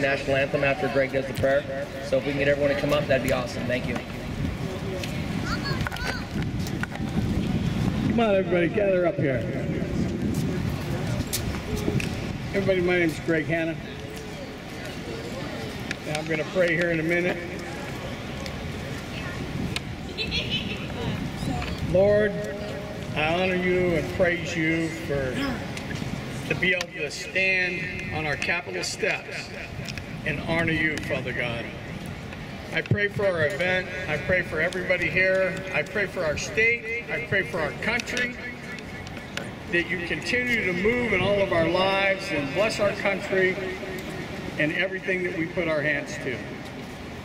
the national anthem after Greg does the prayer. So if we can get everyone to come up, that'd be awesome. Thank you. Come on, everybody, gather up here. Everybody, my name is Greg Hanna. I'm going to pray here in a minute. Lord, I honor you and praise you for to be able to stand on our Capitol steps and honor you, Father God. I pray for our event. I pray for everybody here. I pray for our state. I pray for our country. That you continue to move in all of our lives and bless our country and everything that we put our hands to.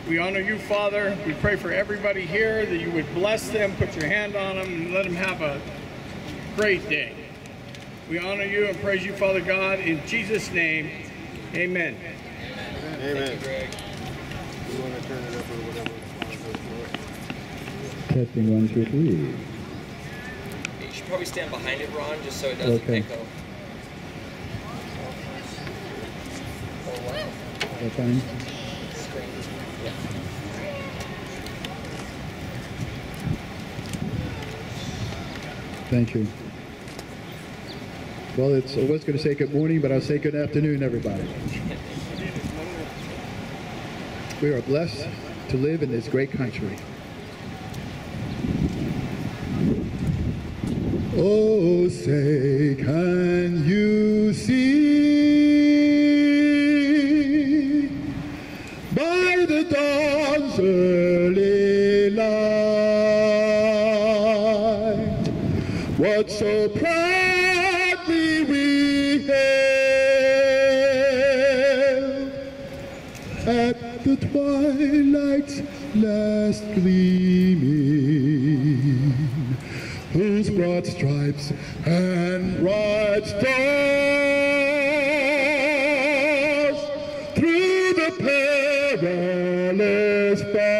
We honor you, Father. We pray for everybody here that you would bless them, put your hand on them, and let them have a great day. We honor you and praise you, Father God. In Jesus' name, amen. Amen. Greg. You want to turn it up or whatever? Testing one, two, three. You should probably stand behind it, Ron, just so it doesn't Okay. echo. That fine? Thank you. Well, it's, I was going to say good morning, but I'll say good afternoon, everybody. We are blessed to live in this great country. Oh, say, can you see by the dawn's early light what so proudly the twilight's last gleaming, whose broad stripes and bright stars through the perilous fight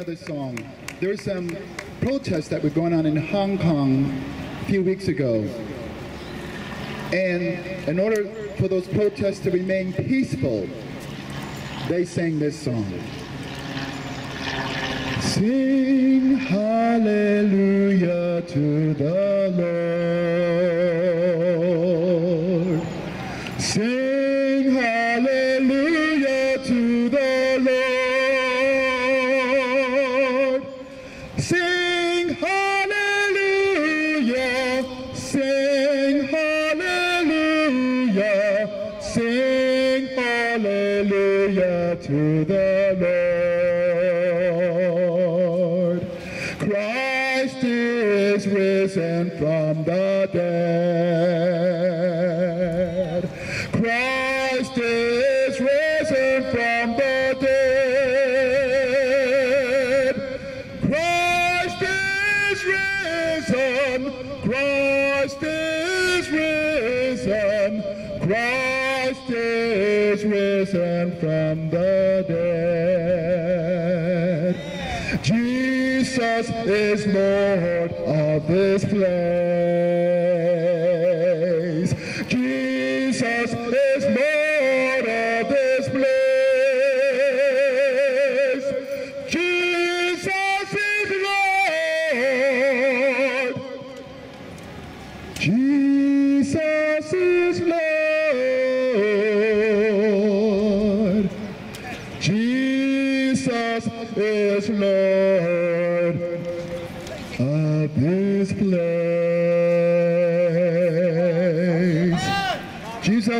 another song. There were some protests that were going on in Hong Kong a few weeks ago. And in order for those protests to remain peaceful, they sang this song. Sing hallelujah to the Lord. To the Lord. Christ is risen from the dead. Jesus is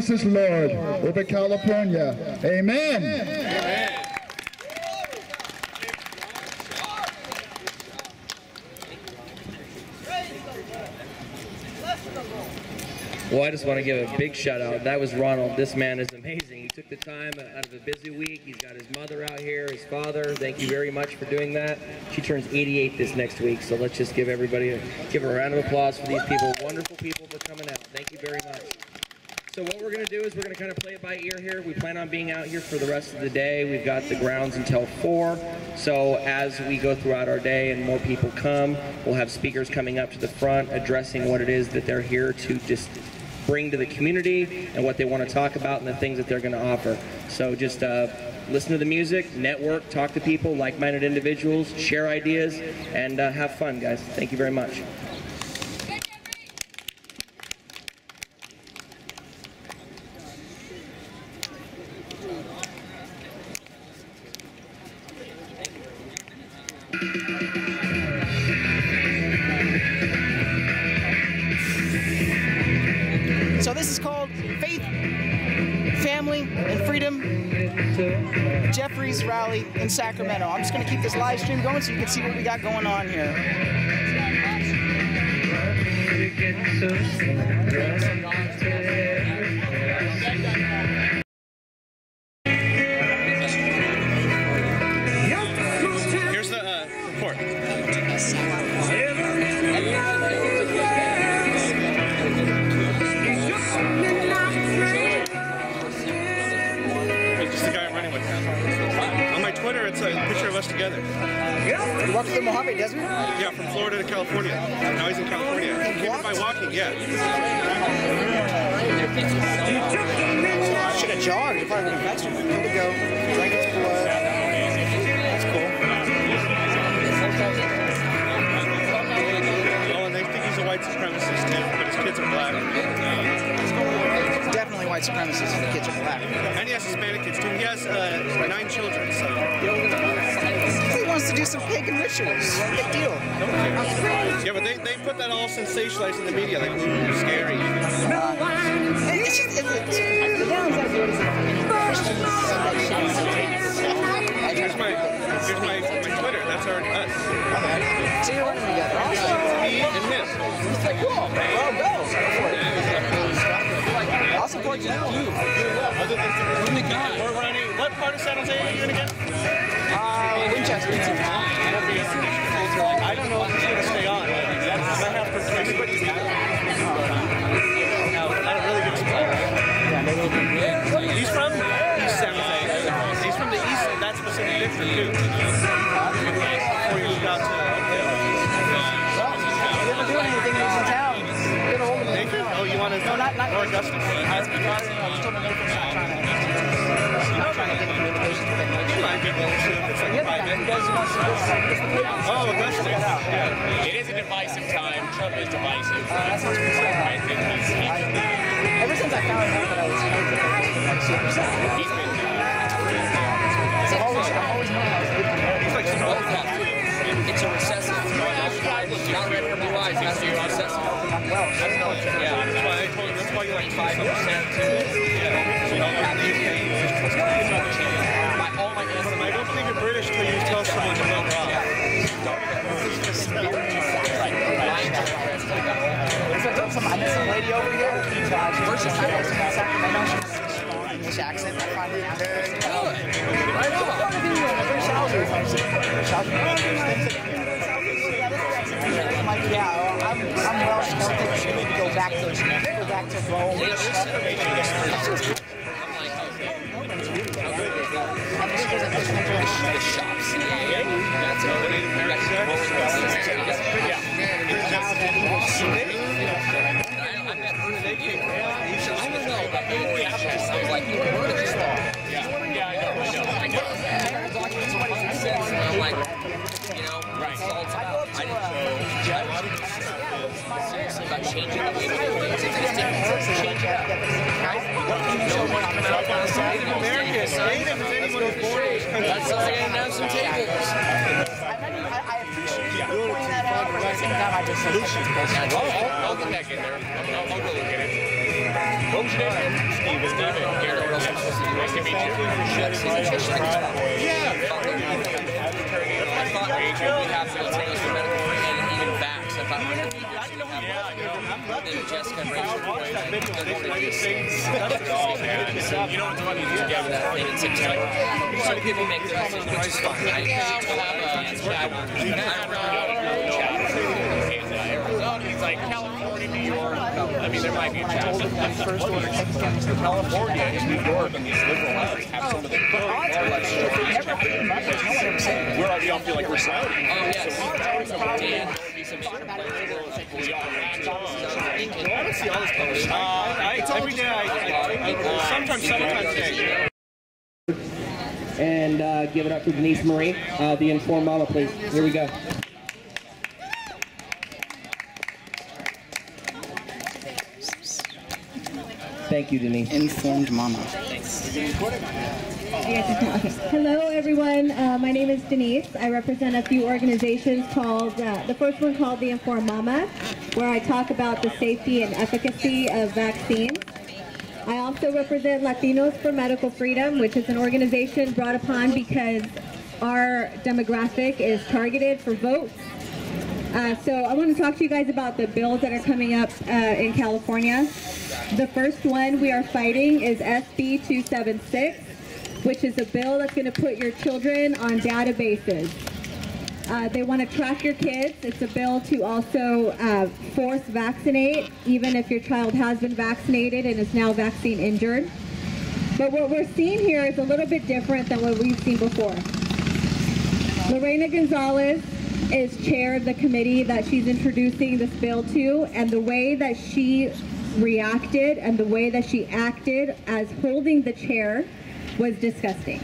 Jesus is Lord over California. Amen. Well, I just want to give a big shout out. That was Ronald. This man is amazing. He took the time out of a busy week. He's got his mother out here, his father. Thank you very much for doing that. She turns 88 this next week, so let's just give everybody a, give a round of applause for these people. Wonderful people for coming out. Thank you very much. So what we're going to do is we're going to kind of play it by ear here. We plan on being out here for the rest of the day. We've got the grounds until 4. So as we go throughout our day and more people come, we'll have speakers coming up to the front addressing what it is that they're here to just bring to the community and what they want to talk about and the things that they're going to offer. So just uh, listen to the music, network, talk to people, like-minded individuals, share ideas, and uh, have fun, guys. Thank you very much. So this is called Faith, Family, and Freedom Jeffries Rally in Sacramento. I'm just going to keep this live stream going so you can see what we got going on here. Here's It's a recessive. Not red for blue eyes. I'm Yeah. That's why I told you. That's why you like Five percent my But I don't think you're British till you tell someone told some, lady over here. I'm, I'm Welsh. I don't think it. I. I don't know about. I was like, heard of this law? Seriously, about changing the way we do things. Existing, change it up. America, native is anyone who's born in some tables. I, appreciate that I just think bullshit. I'll, get back in there. I'll, look at it. What was your name? Steven. Steven. Nice to meet you. Yeah. Jessica and Rachel were going to they're going to You know what's funny? Yeah, that thing in September. So people make their decisions, which is fine. I usually have uh, a chat. Arizona, he's like California, New York. I mean, there might be a chance. California and New York and these liberal areas have some of the Where we all feel like we're Saudi. Oh, yes. And there'll be some sort of I see all this public. Uh, I, every day, I, I, sometimes, sometimes, day. And uh, give it up for Denise Marie, uh, the informed mama, please. Here we go. Thank you, Denise. Informed mama. Hello, everyone. Uh, my name is Denise. I represent a few organizations called, uh, the first one called The Informed Mama, where I talk about the safety and efficacy of vaccines. I also represent Latinos for Medical Freedom, which is an organization brought upon because our demographic is targeted for votes. Uh, so I want to talk to you guys about the bills that are coming up uh, in California. The first one we are fighting is SB 276, which is a bill that's going to put your children on databases. Uh, they want to track your kids. It's a bill to also uh, force vaccinate, even if your child has been vaccinated and is now vaccine injured. But what we're seeing here is a little bit different than what we've seen before. Lorena Gonzalez is chair of the committee that she's introducing this bill to, and the way that she reacted and the way that she acted as holding the chair was disgusting.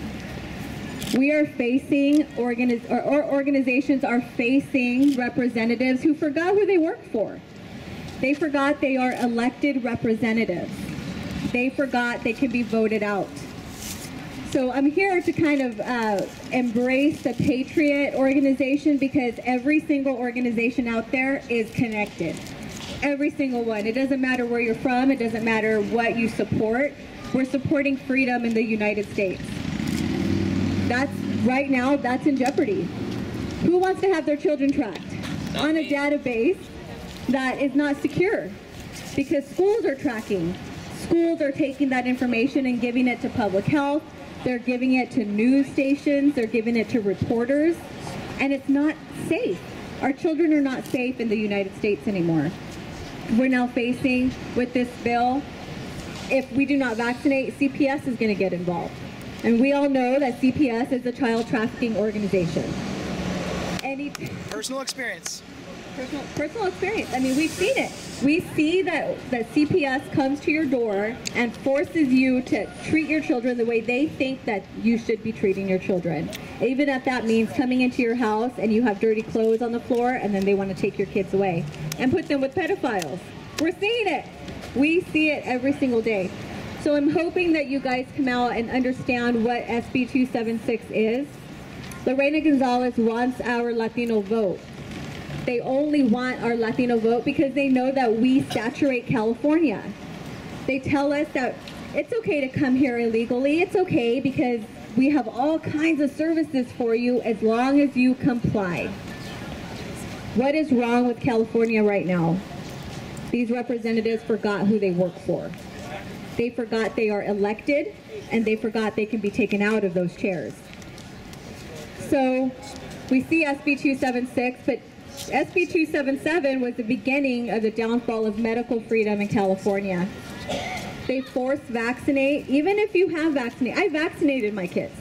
We are facing, organiz- or, or organizations are facing representatives who forgot who they work for. They forgot they are elected representatives. They forgot they can be voted out. So I'm here to kind of uh, embrace the Patriot organization because every single organization out there is connected. Every single one. It doesn't matter where you're from. It doesn't matter what you support. We're supporting freedom in the United States. That's right now, that's in jeopardy. Who wants to have their children tracked on a database that is not secure? Because schools are tracking. Schools are taking that information and giving it to public health. They're giving it to news stations. They're giving it to reporters. And it's not safe. Our children are not safe in the United States anymore. We're now facing with this bill, if we do not vaccinate, CPS is going to get involved. And we all know that CPS is a child trafficking organization. Any Personal experience. personal, personal experience. I mean, we've seen it. We see that, that CPS comes to your door and forces you to treat your children the way they think that you should be treating your children. Even if that means coming into your house and you have dirty clothes on the floor and then they want to take your kids away and put them with pedophiles. We're seeing it. We see it every single day. So I'm hoping that you guys come out and understand what SB 276 is. Lorena Gonzalez wants our Latino vote. They only want our Latino vote because they know that we saturate California. They tell us that it's okay to come here illegally. It's okay because we have all kinds of services for you as long as you comply. What is wrong with California right now? These representatives forgot who they work for. They forgot they are elected and they forgot they can be taken out of those chairs. So we see SB 276, but SB 277 was the beginning of the downfall of medical freedom in California. They force vaccinate, even if you have vaccinated. I vaccinated my kids,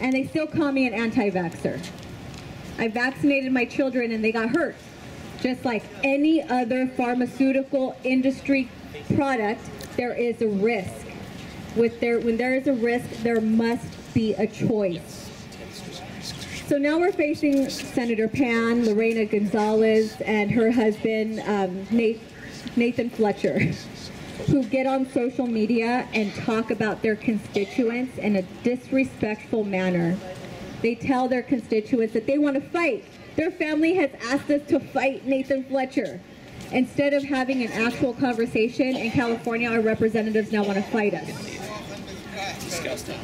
and they still call me an anti-vaxxer. I vaccinated my children and they got hurt. Just like any other pharmaceutical industry product, there is a risk. With there, when there is a risk, there must be a choice. So now we're facing Senator Pan, Lorena Gonzalez, and her husband, um, Nathan Fletcher, who get on social media and talk about their constituents in a disrespectful manner. They tell their constituents that they want to fight. Their family has asked us to fight Nathan Fletcher. Instead of having an actual conversation in California, our representatives now want to fight us. Disgusting.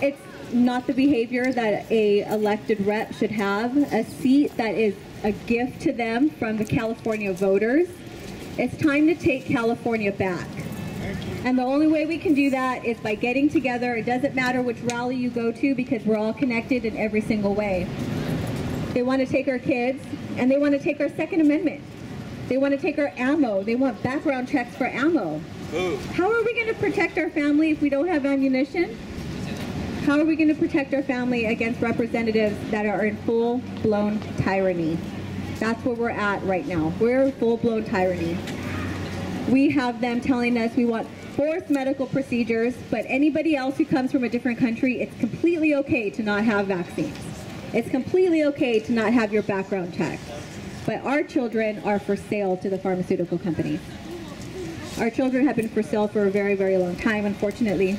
It's not the behavior that a elected rep should have. A seat that is a gift to them from the California voters. It's time to take California back. And the only way we can do that is by getting together. It doesn't matter which rally you go to because we're all connected in every single way. They want to take our kids and they want to take our Second Amendment. They want to take our ammo. They want background checks for ammo. How are we going to protect our family if we don't have ammunition? How are we going to protect our family against representatives that are in full-blown tyranny? That's where we're at right now. We're full-blown tyranny. We have them telling us we want forced medical procedures, but anybody else who comes from a different country, it's completely okay to not have vaccines. It's completely okay to not have your background checked. But our children are for sale to the pharmaceutical companies. Our children have been for sale for a very, very long time, unfortunately.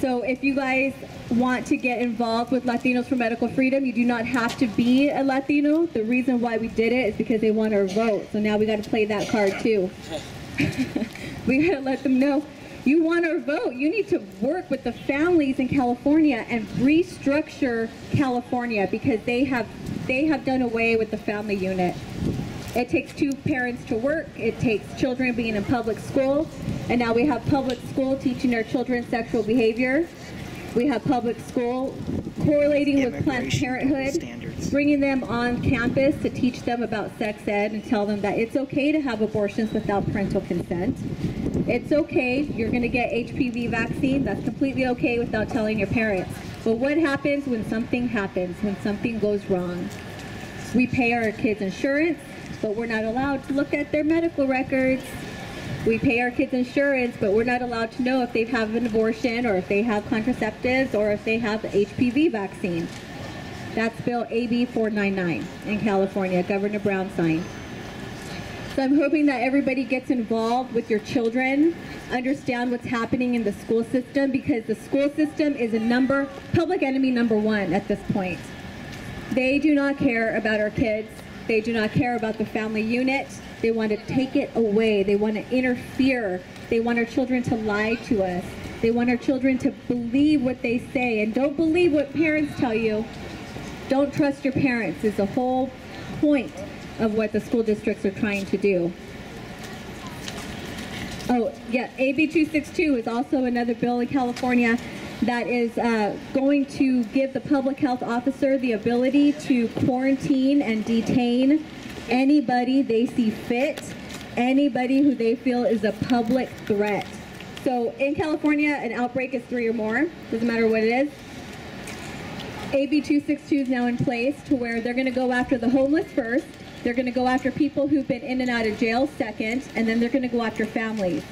So if you guys want to get involved with Latinos for Medical Freedom, you do not have to be a Latino. The reason why we did it is because they want our vote. So now we got to play that card too. we got to let them know you want our vote. You need to work with the families in California and restructure California because they have they have done away with the family unit. It takes two parents to work. It takes children being in public school. And now we have public school teaching our children sexual behavior. We have public school correlating with Planned Parenthood, standards. bringing them on campus to teach them about sex ed and tell them that it's okay to have abortions without parental consent. It's okay, you're going to get HPV vaccine. That's completely okay without telling your parents. But what happens when something happens, when something goes wrong? We pay our kids insurance, but we're not allowed to look at their medical records. We pay our kids insurance, but we're not allowed to know if they have an abortion or if they have contraceptives or if they have the HPV vaccine. That's Bill AB 499 in California, Governor Brown signed. So I'm hoping that everybody gets involved with your children, understand what's happening in the school system because the school system is a number, public enemy number one at this point. They do not care about our kids. They do not care about the family unit. They want to take it away. They want to interfere. They want our children to lie to us. They want our children to believe what they say and don't believe what parents tell you. Don't trust your parents is the whole point of what the school districts are trying to do. Oh, yeah, AB 262 is also another bill in California that is uh, going to give the public health officer the ability to quarantine and detain anybody they see fit, anybody who they feel is a public threat. So in California, an outbreak is three or more, doesn't matter what it is. AB 262 is now in place to where they're going to go after the homeless first, they're going to go after people who've been in and out of jail second, and then they're going to go after families.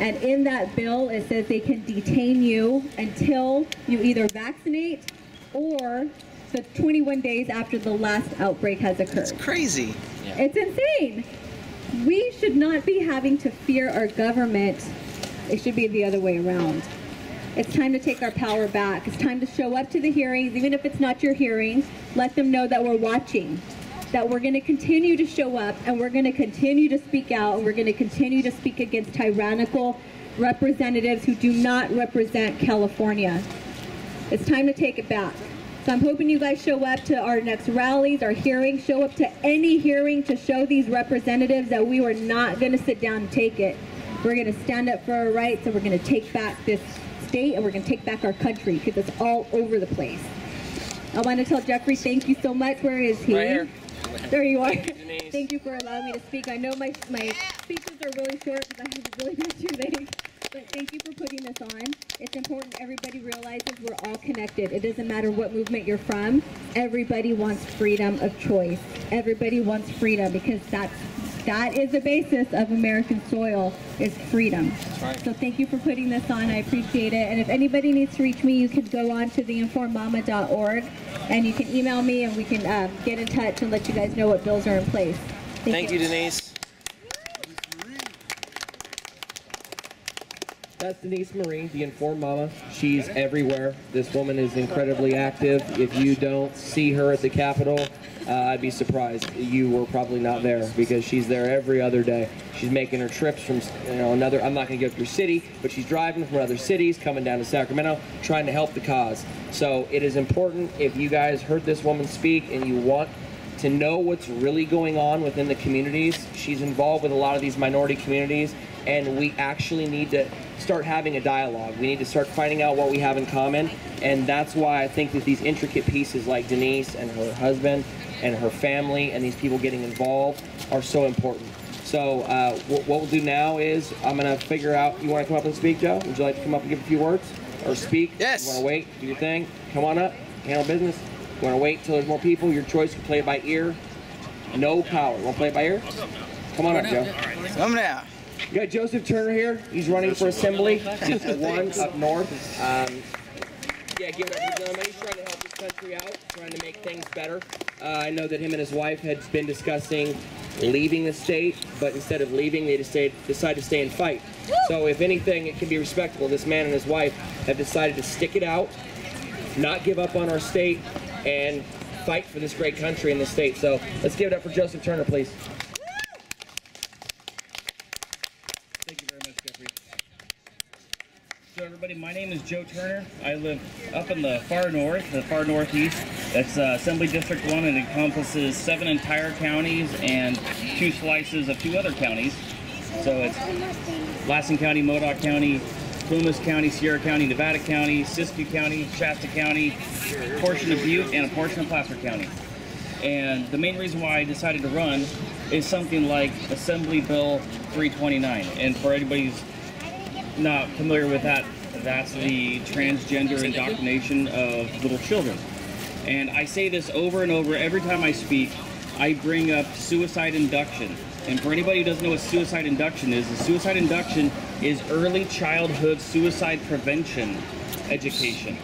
And in that bill, it says they can detain you until you either vaccinate or the 21 days after the last outbreak has occurred. It's crazy. It's insane. We should not be having to fear our government. It should be the other way around. It's time to take our power back. It's time to show up to the hearings, even if it's not your hearings. Let them know that we're watching, that we're going to continue to show up, and we're going to continue to speak out, and we're going to continue to speak against tyrannical representatives who do not represent California. It's time to take it back. So I'm hoping you guys show up to our next rallies, our hearings, show up to any hearing to show these representatives that we are not going to sit down and take it. We're going to stand up for our rights and we're going to take back this state and we're going to take back our country because it's all over the place. I want to tell Jeffrey thank you so much. Where is he? Right here. There you are. Thank you for allowing me to speak. I know my, my speeches are really short because I have really too late. But thank you for putting this on. It's important everybody realizes we're all connected. It doesn't matter what movement you're from. Everybody wants freedom of choice. Everybody wants freedom because that's that is the basis of American soil is freedom. right. So thank you for putting this on. I appreciate it. And if anybody needs to reach me, you can go on to theinformmama.org and you can email me and we can um, get in touch and let you guys know what bills are in place. Thank you, Denise. That's Denise Marie, the Informed Mama. She's everywhere. This woman is incredibly active. If you don't see her at the Capitol, uh, I'd be surprised. You were probably not there because she's there every other day. She's making her trips from you know another. I'm not going to give up your city, but she's driving from other cities, coming down to Sacramento, trying to help the cause. So it is important if you guys heard this woman speak and you want to know what's really going on within the communities. She's involved with a lot of these minority communities, and we actually need to start having a dialogue. We need to start finding out what we have in common, and that's why I think that these intricate pieces like Denise and her husband and her family and these people getting involved are so important. So uh, what, what we'll do now is I'm gonna figure out. You want to come up and speak, Joe? Would you like to come up and give a few words or speak? Yes. You want to wait? Do your thing. Come on up. Handle business. You want to wait till there's more people? Your choice. You play it by ear. No power. Want to play it by ear? Come on up, Joe. Come now. You got Joseph Turner here. He's running for assembly. He's one up north. Um, yeah, give it up for gentleman. He's trying to help this country out, trying to make things better. Uh, I know that him and his wife had been discussing leaving the state, but instead of leaving, they decided, decided to stay and fight. So if anything, it can be respectable. This man and his wife have decided to stick it out, not give up on our state, and fight for this great country in the state. So let's give it up for Joseph Turner, please. Thank you very much, Jeffrey. So everybody, my name is Joe Turner. I live up in the far north, the far northeast. That's uh, Assembly District 1 It encompasses seven entire counties and two slices of two other counties. So it's Lassen County, Modoc County, Plumas County, Sierra County, Nevada County, Siskiyou County, Shasta County, a portion of Butte, and a portion of Placer County. And the main reason why I decided to run is something like Assembly Bill 329. And for anybody who's not familiar with that, that's the transgender indoctrination of little children. And I say this over and over every time I speak. I bring up suicide induction. And for anybody who doesn't know what suicide induction is, the suicide induction is early childhood suicide prevention education.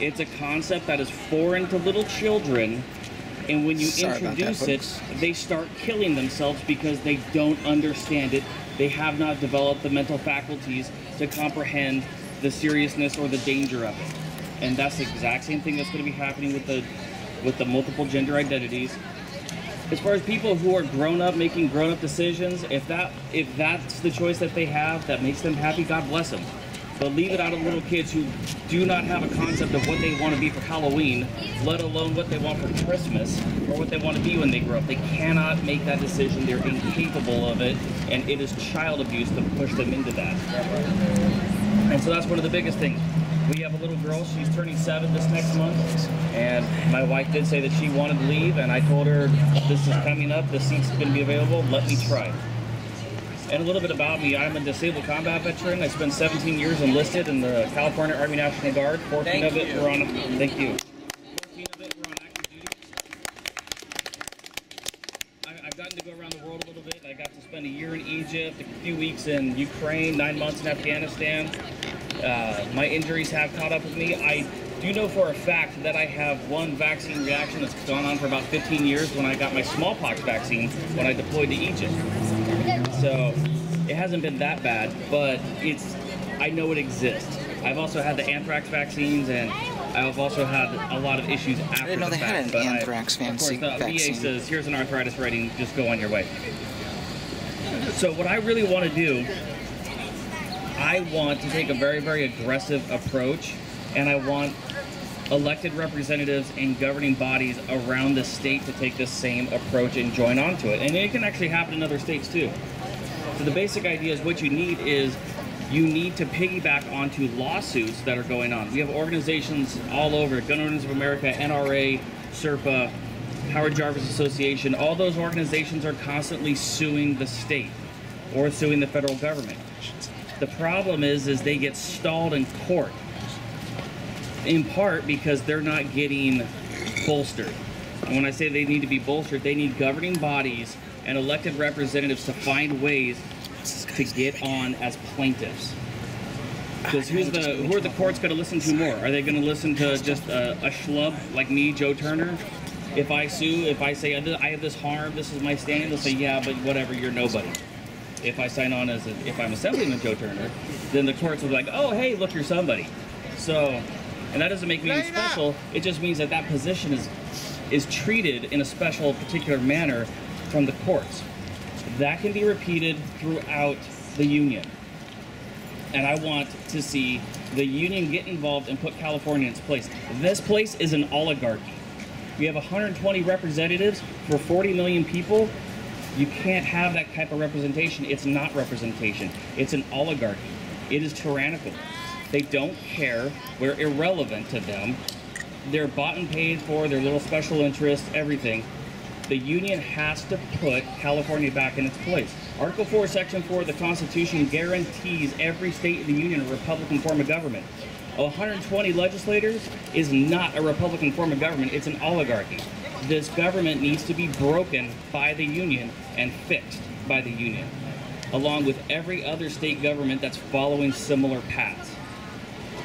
It's a concept that is foreign to little children, and when you Sorry about that, introduce it, they start killing themselves because they don't understand it. They have not developed the mental faculties to comprehend the seriousness or the danger of it. And that's the exact same thing that's going to be happening with the with the multiple gender identities. As far as people who are grown up making grown up decisions, if that if that's the choice that they have that makes them happy, God bless them. But leave it out of little kids who do not have a concept of what they want to be for Halloween, let alone what they want for Christmas or what they want to be when they grow up. They cannot make that decision. They're incapable of it, and it is child abuse to push them into that. And so that's one of the biggest things. We have a little girl, she's turning seven this next month, and my wife did say that she wanted to leave, and I told her, this is coming up, the seat's gonna be available, let me try. And a little bit about me, I'm a disabled combat veteran. I spent 17 years enlisted in the California Army National Guard. 14 Thank of it you. were on, thank you. 14 of it were on active duty. I, I've gotten to go around the world a little bit. I got to spend a year in Egypt, a few weeks in Ukraine, nine months in Afghanistan. Uh, my injuries have caught up with me. I do know for a fact that I have one vaccine reaction that's gone on for about 15 years when I got my smallpox vaccine when I deployed to Egypt. So it hasn't been that bad, but it's I know it exists. I've also had the anthrax vaccines, and I've also had a lot of issues after didn't know the they had an but I- anthrax of course, vaccine- the VA says, "Here's an arthritis rating. Just go on your way." So what I really want to do, I want to take a very, very aggressive approach, and I want elected representatives and governing bodies around the state to take this same approach and join onto it. And it can actually happen in other states too. So the basic idea is what you need is you need to piggyback onto lawsuits that are going on. We have organizations all over, Gun Owners of America, NRA, CRPA, Howard Jarvis Association, all those organizations are constantly suing the state or suing the federal government. The problem is is they get stalled in court in part because they're not getting bolstered. And when I say they need to be bolstered, they need governing bodies and elected representatives to find ways to get on as plaintiffs. Because who's the who are the courts going to listen to more? Are they going to listen to just a, a schlub like me, Joe Turner? If I sue, if I say I have this harm, this is my standing, they'll say, yeah, but whatever, you're nobody. if I sign on as a, if I'm Assemblyman Joe Turner, then the courts will be like, oh hey, look, you're somebody. So, and that doesn't make me any special. It just means that that position is is treated in a special, particular manner from the courts. That can be repeated throughout the union. And I want to see the union get involved and put California in its place. This place is an oligarchy. We have 120 representatives for 40 million people. You can't have that type of representation. It's not representation. It's an oligarchy. It is tyrannical. They don't care. We're irrelevant to them. They're bought and paid for, their little special interests, everything. The union has to put California back in its place. Article 4, Section 4 of the Constitution guarantees every state in the union a Republican form of government. 120 legislators is not a Republican form of government, it's an oligarchy. This government needs to be broken by the union and fixed by the union, along with every other state government that's following similar paths.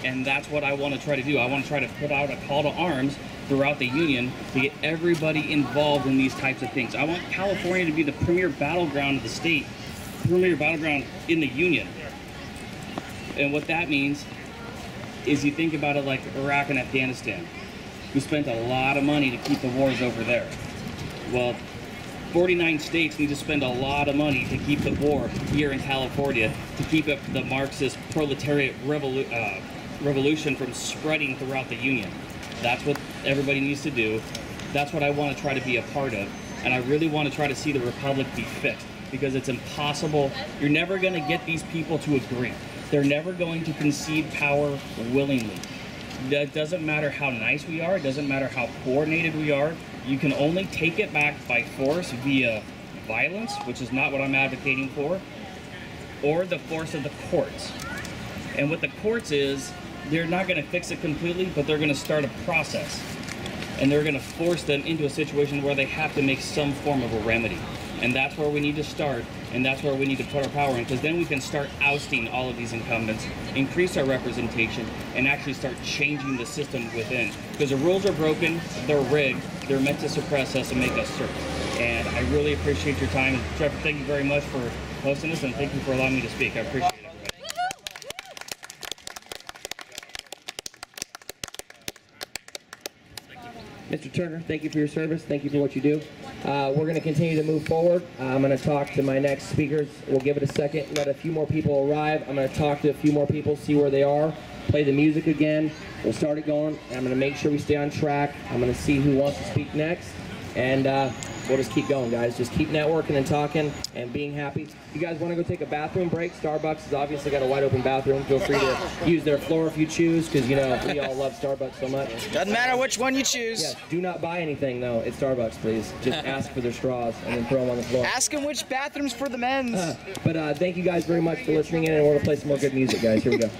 And that's what I want to try to do. I want to try to put out a call to arms throughout the union to get everybody involved in these types of things. I want California to be the premier battleground of the state, premier battleground in the union. And what that means is you think about it like Iraq and Afghanistan. We spent a lot of money to keep the wars over there. Well, 49 states need to spend a lot of money to keep the war here in California, to keep up the Marxist proletariat revolu- uh, revolution from spreading throughout the Union. That's what everybody needs to do. That's what I want to try to be a part of. And I really want to try to see the Republic be fixed because it's impossible. You're never going to get these people to agree. They're never going to concede power willingly. It doesn't matter how nice we are, it doesn't matter how coordinated we are. You can only take it back by force via violence, which is not what I'm advocating for, or the force of the courts. And what the courts is, they're not going to fix it completely, but they're going to start a process. And they're going to force them into a situation where they have to make some form of a remedy. And that's where we need to start, and that's where we need to put our power in, because then we can start ousting all of these incumbents, increase our representation, and actually start changing the system within. Because the rules are broken, they're rigged, they're meant to suppress us and make us serve. And I really appreciate your time. Trevor, thank you very much for hosting this, and thank you for allowing me to speak. I appreciate it. Mr. Turner, thank you for your service. Thank you for what you do. Uh, we're going to continue to move forward. Uh, I'm going to talk to my next speakers. We'll give it a second, let a few more people arrive. I'm going to talk to a few more people, see where they are, play the music again. We'll start it going. I'm going to make sure we stay on track. I'm going to see who wants to speak next. And uh, we'll just keep going, guys. Just keep networking and talking and being happy. You guys want to go take a bathroom break? Starbucks has obviously got a wide open bathroom. Feel free to use their floor if you choose, because you know we all love Starbucks so much. Doesn't matter which one you choose. Yes, do not buy anything though at Starbucks, please. Just ask for their straws and then throw them on the floor. Ask them which bathroom's for the men's. But uh, thank you guys very much for listening in, and we're gonna play some more good music, guys. Here we go.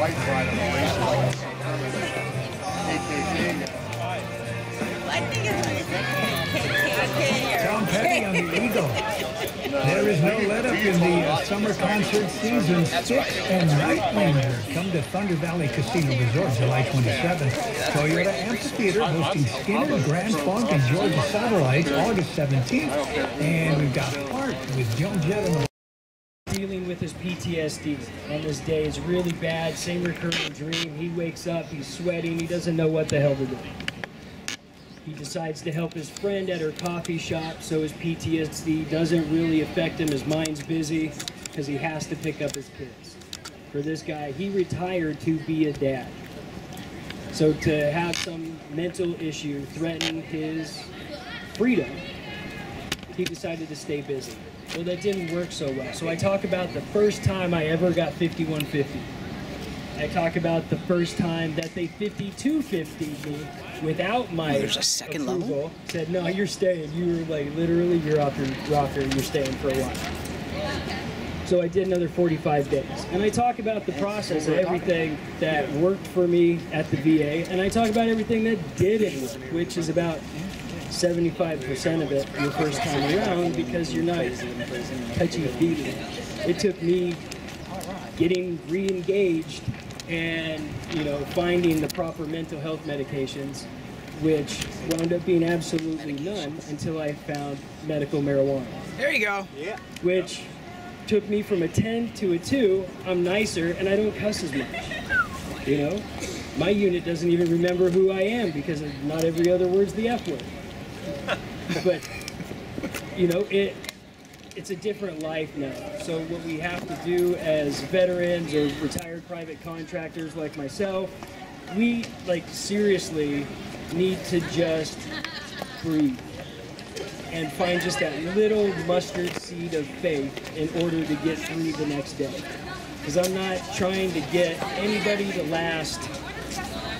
white pride, I'm a racist. I say KKK. Tom Petty on the Eagle. There is no let up in the uh, summer concert season. Styx and Night Ranger come to Thunder Valley Casino Resort July 27th. Toyota Amphitheater hosting Skinner, Grand Funk, and Georgia Satellites August 17th. And we've got Heart with Joan Jett and the dealing with his PTSD on this day. It's really bad, same recurring dream. He wakes up, he's sweating, he doesn't know what the hell to do. He decides to help his friend at her coffee shop so his PTSD doesn't really affect him. His mind's busy because he has to pick up his kids. For this guy, he retired to be a dad. So to have some mental issue threaten his freedom, he decided to stay busy. Well, that didn't work so well. So I talk about the first time I ever got 5150. I talk about the first time that they 5250 me without my oh, There's a second level? approval. Said, no, you're staying. You were like, literally, you're off your rocker. You're staying for a while. So I did another 45 days. And I talk about the process of everything that worked for me at the VA, and I talk about everything that didn't which is about 75% of it your first time around because you're not touchy-feely. It took me getting re-engaged and, you know, finding the proper mental health medications, which wound up being absolutely none until I found medical marijuana There you go. Yeah. which took me from a 10 to a 2. I'm nicer and I don't cuss as much. You know? My unit doesn't even remember who I am because not every other word's the F word. But, you know, it it's a different life now. So what we have to do as veterans or retired private contractors like myself, we like seriously need to just breathe and find just that little mustard seed of faith in order to get through the next day. Because I'm not trying to get anybody to last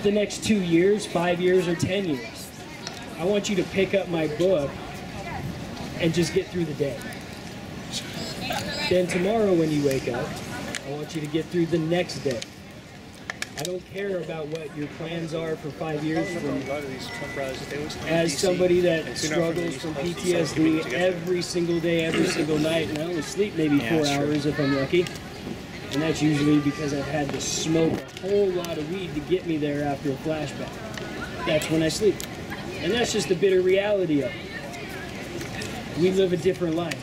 the next two years, five years, or ten years. I want you to pick up my book and just get through the day. Then tomorrow when you wake up, I want you to get through the next day. I don't care about what your plans are for five years from as somebody that struggles from PTSD every single day, every single night, and I only sleep maybe four hours if I'm lucky. And that's usually because I've had to smoke a whole lot of weed to get me there after a flashback. That's when I sleep. And that's just the bitter reality of it. We live a different life.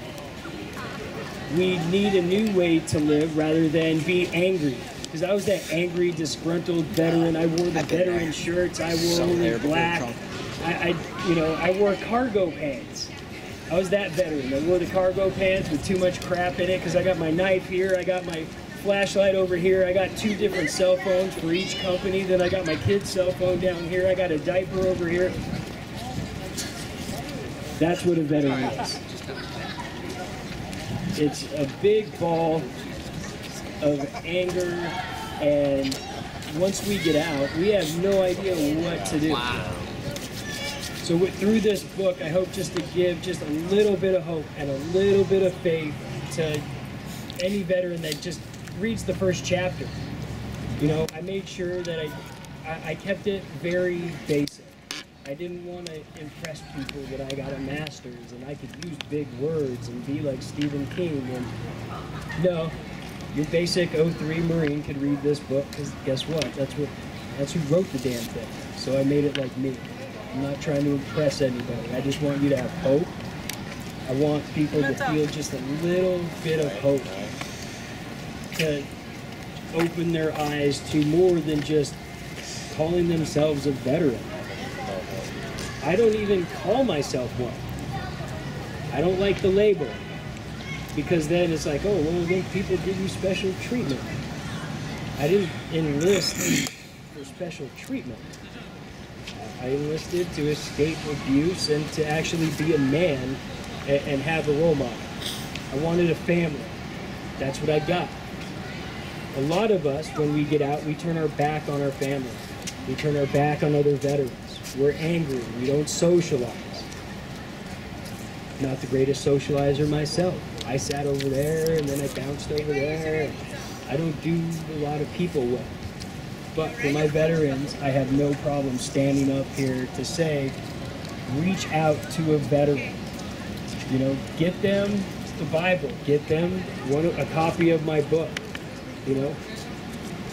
We need a new way to live rather than be angry. Because I was that angry, disgruntled veteran. I wore the veteran shirts. I wore only black. I, I, you know, I wore cargo pants. I was that veteran. I wore the cargo pants with too much crap in it because I got my knife here. I got my flashlight over here. I got two different cell phones for each company. Then I got my kid's cell phone down here. I got a diaper over here. That's what a veteran is. It's a big ball of anger, and once we get out, we have no idea what to do. So with, through this book, I hope just to give just a little bit of hope and a little bit of faith to any veteran that just reads the first chapter. You know, I made sure that I, I, I kept it very basic. I didn't want to impress people that I got a master's and I could use big words and be like Stephen King. And no, your basic 03 Marine could read this book because guess what? That's what that's who wrote the damn thing. So I made it like me. I'm not trying to impress anybody. I just want you to have hope. I want people to feel just a little bit of hope to open their eyes to more than just calling themselves a veteran. I don't even call myself one. I don't like the label because then it's like, oh, well, then people give you special treatment. I didn't enlist for special treatment. I enlisted to escape abuse and to actually be a man and, and have a role model. I wanted a family. That's what I got. A lot of us, when we get out, we turn our back on our family. We turn our back on other veterans. We're angry. We don't socialize. Not the greatest socializer myself. I sat over there and then I bounced over there. I don't do a lot of people well. But for my veterans, I have no problem standing up here to say, reach out to a veteran. You know, get them the Bible, get them one, a copy of my book. You know,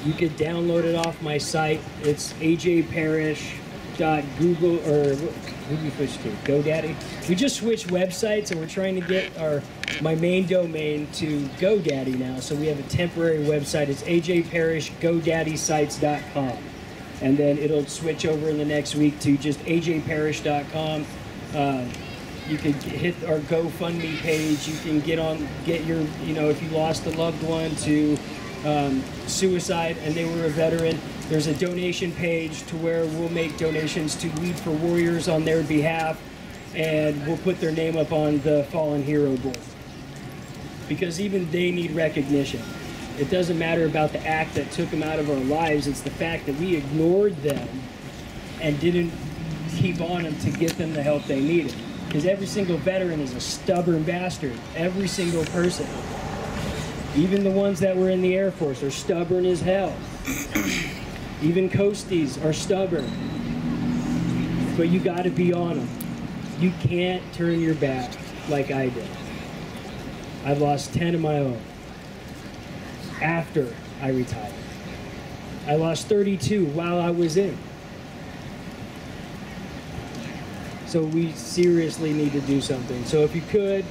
you could download it off my site. It's ajparish.google or who do we switch to? GoDaddy. We just switched websites and we're trying to get our my main domain to GoDaddy now. So we have a temporary website. It's ajparishgodaddysites.com. And then it'll switch over in the next week to just ajparish.com. Uh, you can hit our GoFundMe page. You can get on, get your, you know, if you lost a loved one to um, suicide and they were a veteran, there's a donation page to where we'll make donations to Weed for Warriors on their behalf, and we'll put their name up on the Fallen Hero board. because even they need recognition. It doesn't matter about the act that took them out of our lives, it's the fact that we ignored them and didn't keep on them to get them the help they needed. Because every single veteran is a stubborn bastard. Every single person. Even the ones that were in the Air Force are stubborn as hell. Even coasties are stubborn. But you got to be on them. You can't turn your back like I did. I've lost 10 of my own after I retired. I lost 32 while I was in. So we seriously need to do something. So if you could,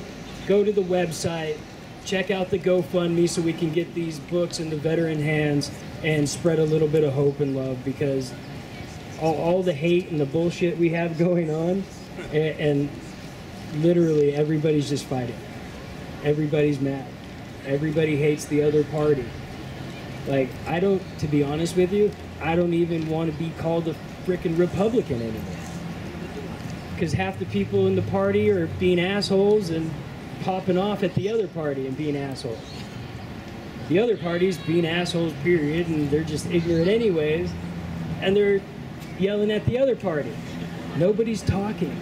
go to the website, check out the GoFundMe so we can get these books into veteran hands and spread a little bit of hope and love because all, all the hate and the bullshit we have going on and, and literally everybody's just fighting. Everybody's mad. Everybody hates the other party. Like, I don't, to be honest with you, I don't even want to be called a freaking Republican anymore. Because half the people in the party are being assholes and popping off at the other party and being assholes. The other party's being assholes, period, and they're just ignorant anyways, and they're yelling at the other party. Nobody's talking.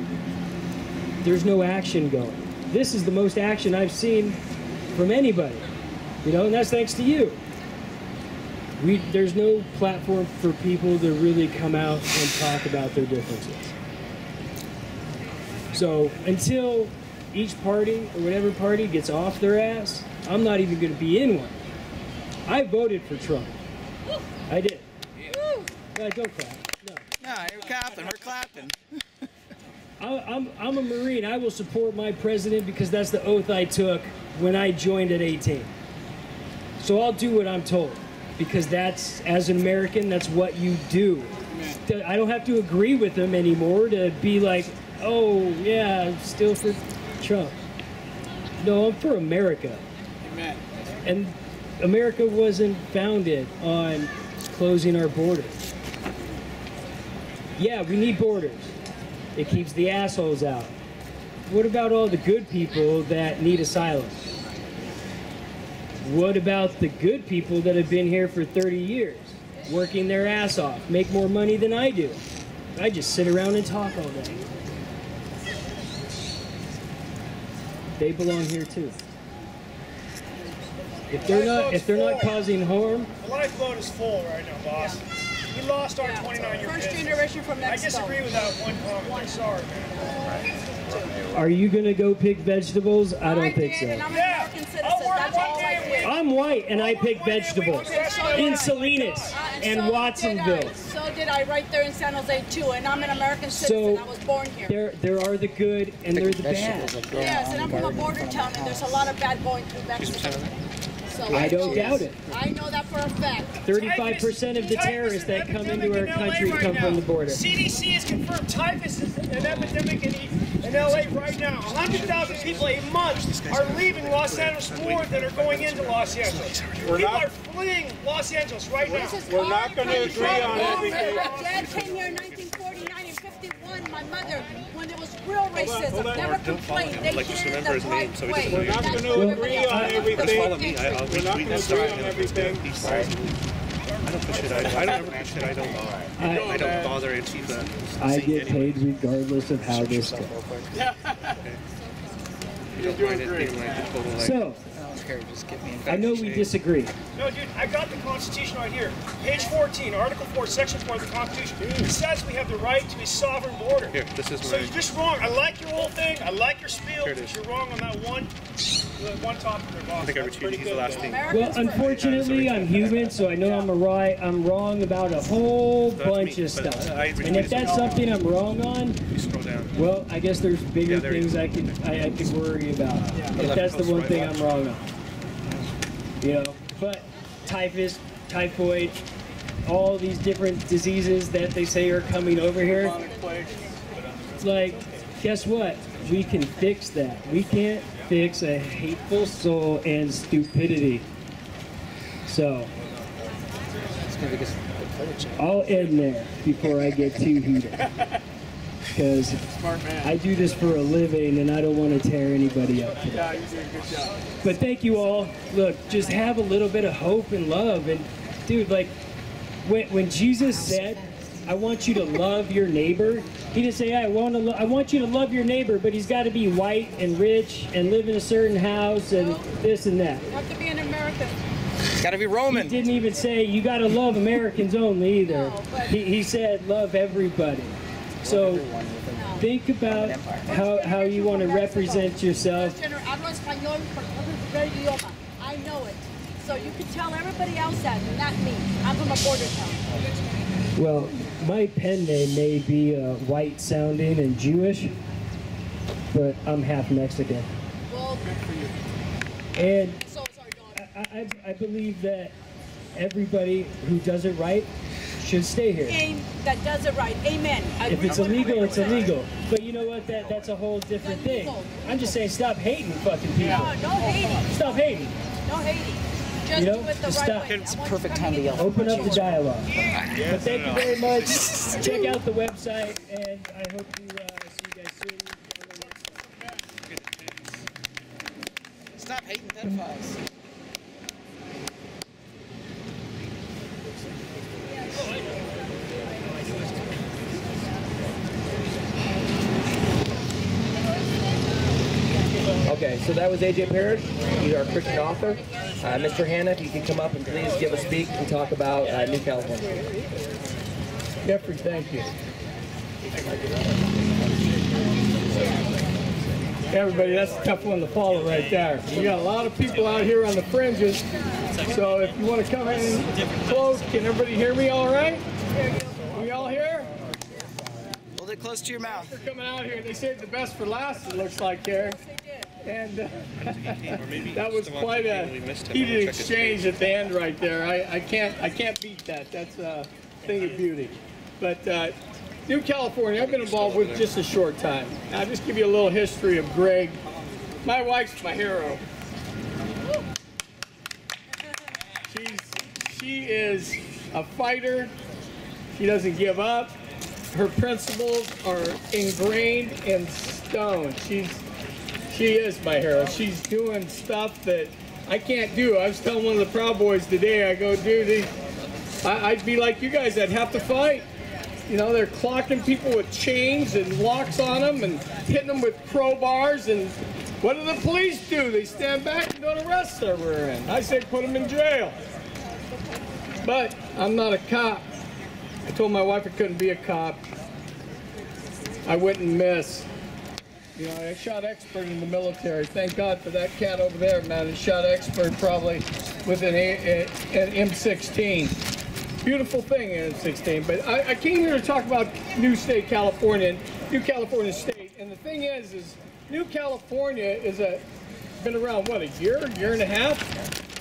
There's no action going. This is the most action I've seen from anybody, you know, and that's thanks to you. We, there's no platform for people to really come out and talk about their differences. So until each party or whatever party gets off their ass, I'm not even going to be in one. I voted for Trump. I did. No, don't clap. No. No, you're clapping. We're clapping. I'm, I'm a Marine. I will support my president because that's the oath I took when I joined at 18. So I'll do what I'm told because that's, as an American, that's what you do. I don't have to agree with them anymore to be like, oh, yeah, I'm still for Trump. No, I'm for America. Amen. And America wasn't founded on closing our borders. Yeah, we need borders. It keeps the assholes out. What about all the good people that need asylum? What about the good people that have been here for 30 years, working their ass off, make more money than I do? I just sit around and talk all day. They belong here too. If they're not if they're not causing harm, The lifeboat is full right now, boss. We lost our 29 year First business. generation from Mexico. I Mexico. disagree with that one comment. I'm sorry, man. are you gonna go pick vegetables? I don't think did, and so. I'm an American citizen. That's all I did. I'm white and I pick vegetables in Salinas Uh, and so Did Watsonville. I. So did I right there in San Jose too, and I'm an American citizen. So I was born here. there there are the good and there are the bad. Yes, and I'm from a border town, and there's a lot of bad going through Mexico. So I don't doubt it. I know that for a fact. 35% of the terrorists that come into our country come from the border. CDC has confirmed typhus is an epidemic in, in LA right now. 100,000 people a month are leaving Los Angeles more than are going into Los Angeles. People are fleeing Los Angeles right now. We're not going to agree on everything. My dad came here in 1949 and 51. My mother, when there was real racism, never complained. They did it the right way. We're not That's going to agree everybody on else everything. thinks. We're not going to agree on everything. I don't push it. I, I don't ever push it. I don't. I, don't bother Antifa. I get paid regardless of how this goes. You don't mind it being like a total like. So, I know we disagree. No, dude, I got the Constitution right here. Page 14, Article 4, Section 4 of the Constitution. It mm. says we have the right to a sovereign border. Here, this is So you're just wrong. I like your whole thing. I like your spiel. Here it but. You're wrong on that one, the one topic there, boss. I think I That's recheated. pretty He's the last though. thing. Well, unfortunately, I'm human, so I know I'm a right. I'm wrong about a whole That's bunch me, of stuff. And if that's something I'm wrong on, You scroll down. well, I guess there's bigger Yeah, there things I could I, I could worry about. If that's the one thing I'm wrong on. You know, but typhus, typhoid, all these different diseases that they say are coming over here. Like, guess what? We can fix that. We can't fix a hateful soul and stupidity. So, I'll end there before I get too heated. because I do this for a living and I don't want to tear anybody up. Yeah, you did a good job. But thank you all. Look, just have a little bit of hope and love. And dude, like when, when Jesus said, I want you to love your neighbor, he didn't say, I want to lo- I want you to love your neighbor, but he's got to be white and rich and live in a certain house and this and that. You have to be an American. It's got to be Roman. He didn't even say you got to love Americans only either. He, he said love everybody. So think about how, how you want to represent yourself. General, hablo español porque es el idioma. I know it. So you can tell everybody else that, not me. I'm from a border town. Well, my pen name may be uh, white sounding and Jewish, but I'm half Mexican. Well, And I, I, I believe that everybody who does it right should stay here. aim that does it right. Amen. I If it's illegal, it's 100%. illegal. But you know what? That that's a whole different thing. I'm just saying, stop hating fucking people. No, no hating. Stop hating. No hating. Just You know, do it the just right stop. way. It's a perfect time to yell. Open up the dialogue. Yeah. But thank you very much. Check out the website, and I hope to uh, see you guys soon. Stop hating pedophiles. Okay, so that was AJ Parrish. He's our Christian author. Uh, Mr. Hanna, if you could come up and please give a speak and talk about uh, New California. Jeffrey, thank you. Everybody, that's a tough one to follow right there. We got a lot of people out here on the fringes, so if you want to come in close, can everybody hear me all right? We all here? Hold it close to your mouth. They're coming out here. They saved the best for last, it looks like here. And uh, that was quite a heated exchange at the end right there. I, I can't I can't beat that. That's a thing of beauty. But uh, New California, I've been involved with just a short time. I'll just give you a little history of Greg. My wife's my hero. She's she is a fighter. She doesn't give up. Her principles are ingrained in stone. She's she is my hero. She's doing stuff that I can't do. I was telling one of the Proud Boys today, I go, dude, I, I'd be like you guys. I'd have to fight. You know, they're clocking people with chains and locks on them and hitting them with crowbars. And what do the police do? They stand back and don't arrest their rear end. I say put them in jail. But I'm not a cop. I told my wife I couldn't be a cop. I wouldn't miss. You know, I shot expert in the military. Thank God for that cat over there, man. He shot expert probably with an, A- an M16. Beautiful thing, an M16. But I, I came here to talk about New State, California, New California State. And the thing is, is New California is a been around what a year, year and a half.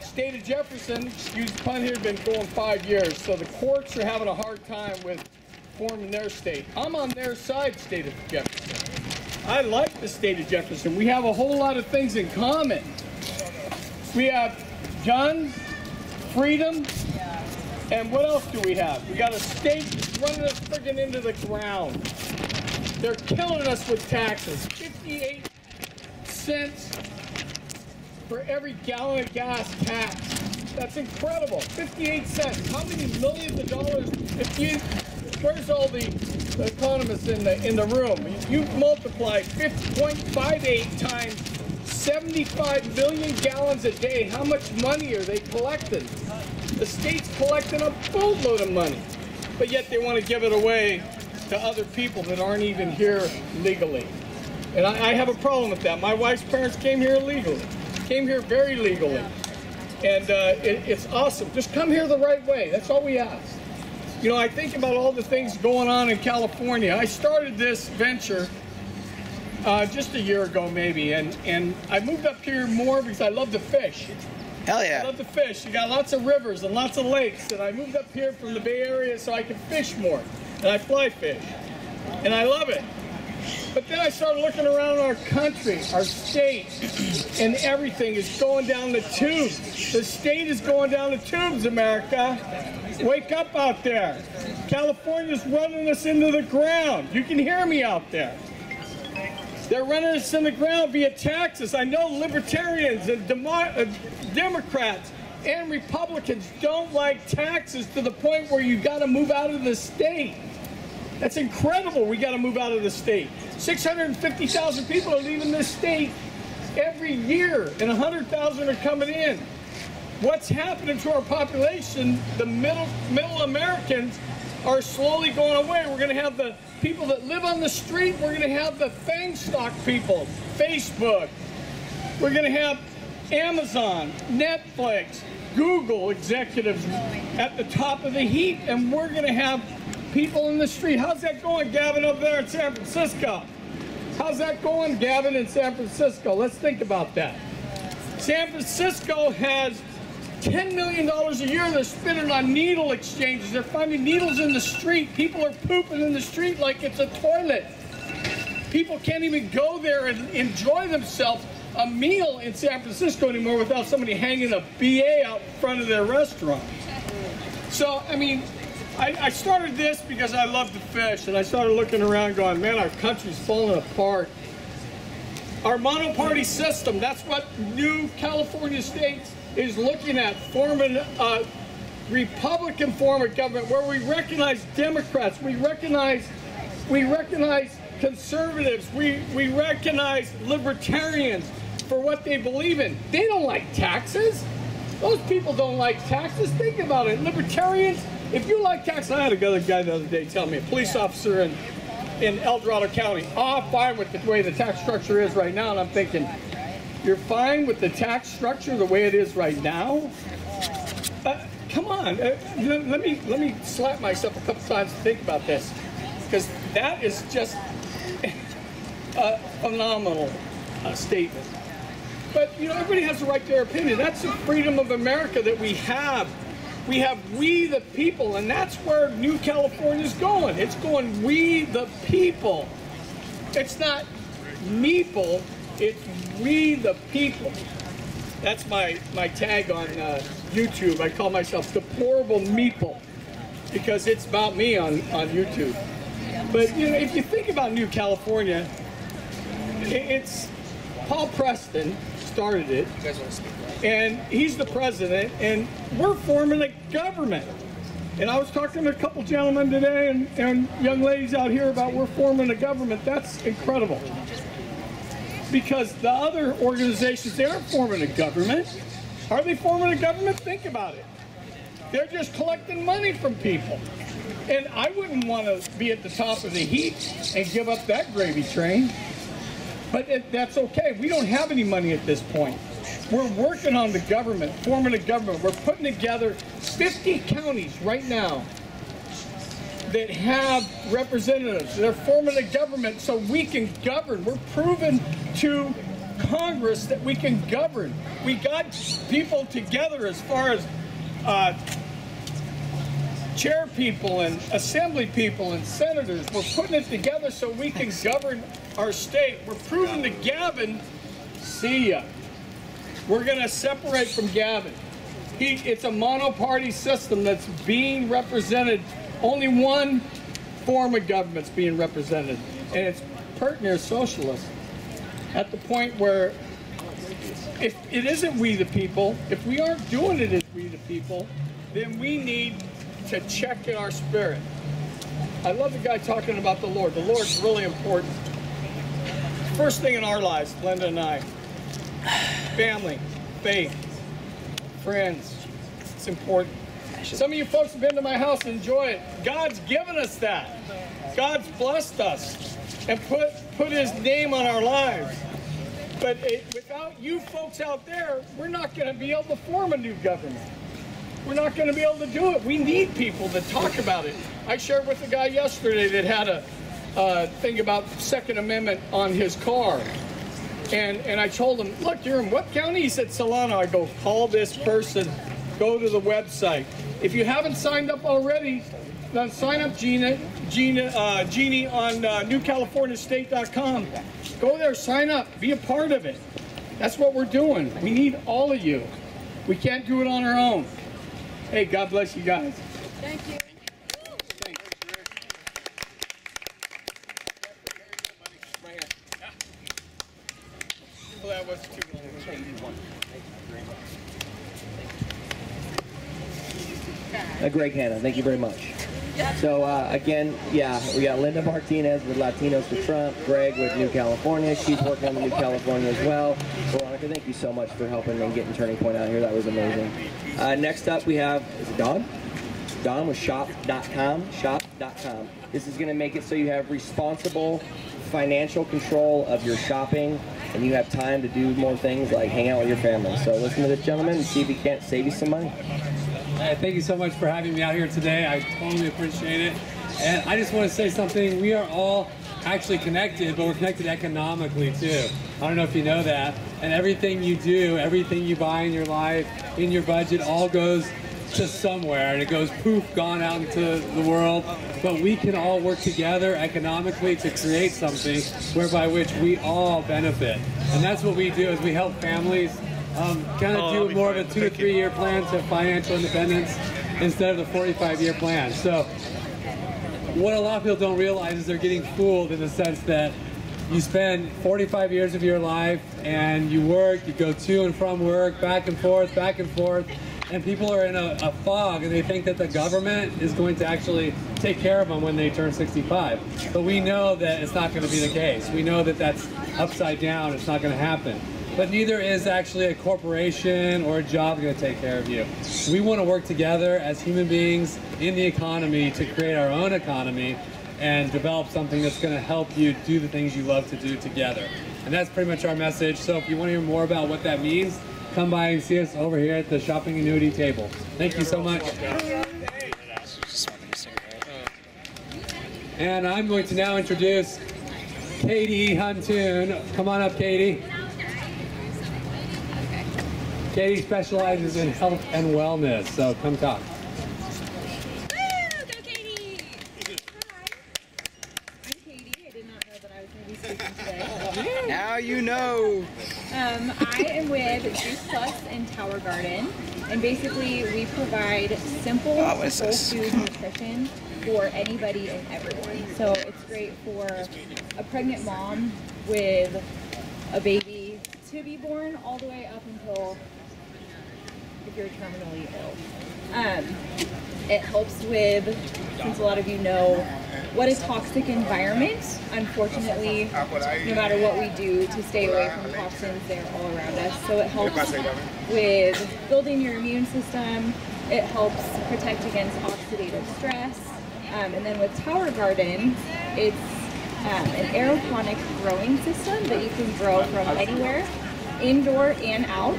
State of Jefferson, excuse the pun here, been going five years. So the courts are having a hard time with forming their state. I'm on their side, state of Jefferson. I like the state of Jefferson. We have a whole lot of things in common. We have guns, freedom, and what else do we have? We got a state that's running us friggin' into the ground. They're killing us with taxes. 58 cents for every gallon of gas tax. That's incredible. 58 cents. How many millions of dollars? If you, where's all the, economists in the in the room? You multiply 50.58 times 75 million gallons a day. How much money are they collecting? The state's collecting a boatload of money, but yet they want to give it away to other people that aren't even here legally. And I, I have a problem with that. My wife's parents came here illegally, came here very legally. And uh, it, it's awesome. Just come here the right way. That's all we ask. You know, I think about all the things going on in California. I started this venture uh, just a year ago, maybe, and, and I moved up here more because I love to fish. Hell yeah. I love to fish. You got lots of rivers and lots of lakes, and I moved up here from the Bay Area so I can fish more. And I fly fish. And I love it. But then I started looking around our country, our state, and everything is going down the tubes. The state is going down the tubes, America. Wake up out there. California's running us into the ground. You can hear me out there. They're running us in the ground via taxes. I know libertarians and Demo- uh, Democrats and Republicans don't like taxes to the point where you got to move out of the state. That's incredible. We got to move out of the state. 650,000 people are leaving this state every year, and 100,000 are coming in. What's happening to our population? The middle middle Americans are slowly going away. We're going to have the people that live on the street. We're going to have the FAANG stock people, Facebook. We're going to have Amazon, Netflix, Google executives at the top of the heap, and we're going to have people in the street. How's that going, Gavin, over there in San Francisco? How's that going, Gavin, in San Francisco? Let's think about that. San Francisco has $10 million a year they're spending on needle exchanges. They're finding needles in the street. People are pooping in the street like it's a toilet. People can't even go there and enjoy themselves a meal in San Francisco anymore without somebody hanging a BA out front of their restaurant. So, I mean, I, I started this because I love to fish, and I started looking around going, man, our country's falling apart. Our monoparty system, that's what new California states is looking at, forming a Republican form of government where we recognize Democrats, we recognize, we recognize conservatives, we, we recognize libertarians for what they believe in. They don't like taxes. Those people don't like taxes. Think about it. Libertarians, if you like taxes, I had a guy the other day tell me, a police officer in, in El Dorado County, oh, I'm fine with the way the tax structure is right now. And I'm thinking, you're fine with the tax structure the way it is right now? Uh, come on, uh, let, me let me slap myself a couple times to think about this, because that is just a phenomenal uh, statement. But you know, everybody has the right to their opinion. That's the freedom of America that we have. We have we the people, and that's where New California is going. It's going we the people. It's not meeple. It's we the people. That's my, my tag on uh, YouTube. I call myself Deplorable Meeple because it's about me on, on YouTube. But you know, if you think about New California, it's Paul Preston started it, and he's the president, and we're forming a government. And I was talking to a couple gentlemen today and, and young ladies out here about we're forming a government. That's incredible because the other organizations, they aren't forming a government. Are they forming a government? Think about it. They're just collecting money from people. And I wouldn't want to be at the top of the heap and give up that gravy train. But it, that's okay. We don't have any money at this point. We're working on the government, forming a government. We're putting together 50 counties right now that have representatives. They're forming a government so we can govern. We're proven to Congress that we can govern. We got people together as far as uh, chair people and assembly people and senators. We're putting it together so we can govern our state. We're proving to Gavin, see ya. We're going to separate from Gavin. He, it's a mono-party system that's being represented. Only one form of government's being represented, and it's pert near socialist. At the point where, if it isn't we the people, if we aren't doing it as we the people, then we need to check in our spirit. I love the guy talking about the Lord. The Lord's really important. First thing in our lives, Glenda and I, family, faith, friends. It's important. Some of you folks have been to my house, and enjoy it. God's given us that. God's blessed us and put put His name on our lives. But it, without you folks out there, we're not going to be able to form a new government. We're not going to be able to do it. We need people to talk about it. I shared with a guy yesterday that had a uh, thing about Second Amendment on his car. And, and I told him, look, you're in what county? He said, Solano. I go, call this person, go to the website. If you haven't signed up already, then sign up, Gina, Gina, uh, Jeannie, on uh, newcaliforniastate.com. Go there, sign up, be a part of it. That's what we're doing. We need all of you. We can't do it on our own. Hey, God bless you guys. Thank you. Thanks. that was too long. Uh, Greg Hanna, thank you very much. So uh, again, yeah, we got Linda Martinez with Latinos for Trump, Greg with New California. She's working on the New California as well. Veronica, thank you so much for helping and getting Turning Point out here. That was amazing. Uh, next up, we have is it Don? Don with shop.com. Shop.com. This is going to make it so you have responsible financial control of your shopping and you have time to do more things like hang out with your family. So listen to this gentleman and see if he can't save you some money. Hey, thank you so much for having me out here today. I totally appreciate it. And I just want to say something. We are all actually connected, but we're connected economically too. I don't know if you know that. And everything you do, everything you buy in your life, in your budget, all goes to somewhere and it goes poof, gone out into the world. But we can all work together economically to create something whereby which we all benefit. And that's what we do is we help families um, kind of Oh, do more of a two to three year plan to financial independence instead of the 45 year plan. So what a lot of people don't realize is they're getting fooled in the sense that you spend 45 years of your life and you work, you go to and from work, back and forth, back and forth, and people are in a, a fog and they think that the government is going to actually take care of them when they turn 65. But we know that it's not going to be the case. We know that that's upside down, it's not going to happen. But neither is actually a corporation or a job going to take care of you. We want to work together as human beings in the economy to create our own economy and develop something that's going to help you do the things you love to do together. And that's pretty much our message. So if you want to hear more about what that means, come by and see us over here at the shopping annuity table. Thank you so much. And I'm going to now introduce Katie Huntoon. Come on up, Katie. Katie specializes in health and wellness, so come talk. Woo! Go Katie! Hi. I'm Katie. I did not know that I was gonna be sleeping today. Now you know. Um, I am with Juice Plus and Tower Garden, and basically we provide simple Oh, whole what is this? food nutrition for anybody and everyone. So it's great for a pregnant mom with a baby to be born all the way up until if you're terminally ill. Um, it helps with, since a lot of you know what a toxic environment, unfortunately, no matter what we do to stay away from toxins, they're all around us. So it helps with building your immune system. It helps protect against oxidative stress. Um, and then with Tower Garden, it's um, an aeroponic growing system that you can grow from anywhere, indoor and out.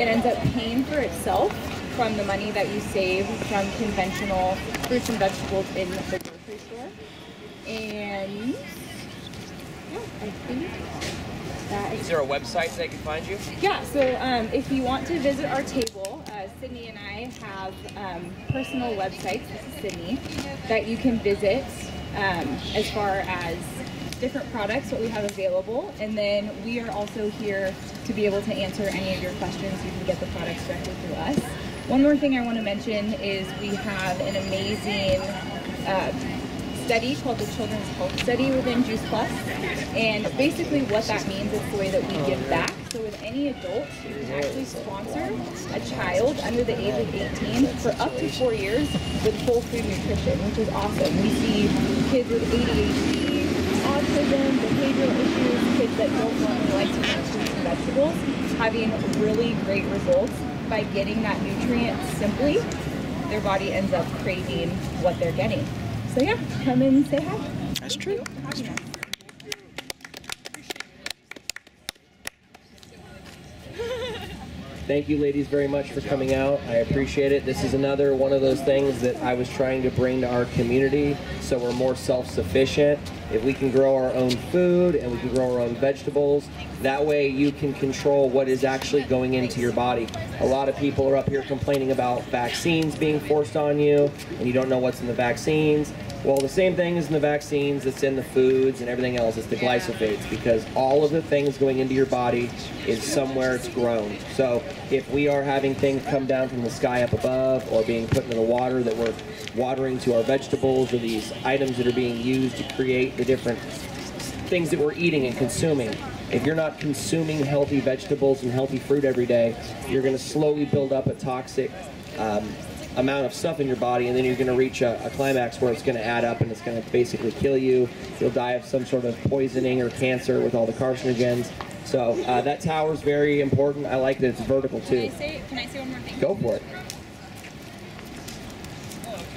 It ends up paying for itself from the money that you save from conventional fruits and vegetables in the grocery store. And yeah, I think that Is there a website that they can find you? yeah, so um, if you want to visit our table, uh, Sydney and I have um, personal websites, this is Sydney, that you can visit um, as far as different products, what we have available. And then we are also here to be able to answer any of your questions. You can get the products directly through us. One more thing I want to mention is we have an amazing uh, study called the Children's Health Study within Juice Plus. And basically what that means is the way that we give back. So with any adult, you can actually sponsor a child under the age of 18 for up to four years with whole food nutrition, which is awesome. We see kids with ADHD, autism, behavioral issues, kids that don't normally like to eat fruits and vegetables, having really great results by getting that nutrient simply. Their body ends up craving what they're getting. So yeah, come and say hi. That's true. That's true. Thank you, ladies, very much for coming out. I appreciate it. This is another one of those things that I was trying to bring to our community so we're more self sufficient. If we can grow our own food and we can grow our own vegetables, that way you can control what is actually going into your body. A lot of people are up here complaining about vaccines being forced on you and you don't know what's in the vaccines. Well, the same thing is in the vaccines, it's in the foods and everything else. It's the glyphosates because all of the things going into your body is somewhere it's grown. So if we are having things come down from the sky up above or being put into the water that we're watering to our vegetables or these items that are being used to create the different things that we're eating and consuming, if you're not consuming healthy vegetables and healthy fruit every day, you're going to slowly build up a toxic um, amount of stuff in your body, and then you're going to reach a, a climax where it's going to add up and it's going to basically kill you. You'll die of some sort of poisoning or cancer with all the carcinogens. So uh, that tower is very important. I like that it's vertical Can I too. say, can I say one more thing? Go for it.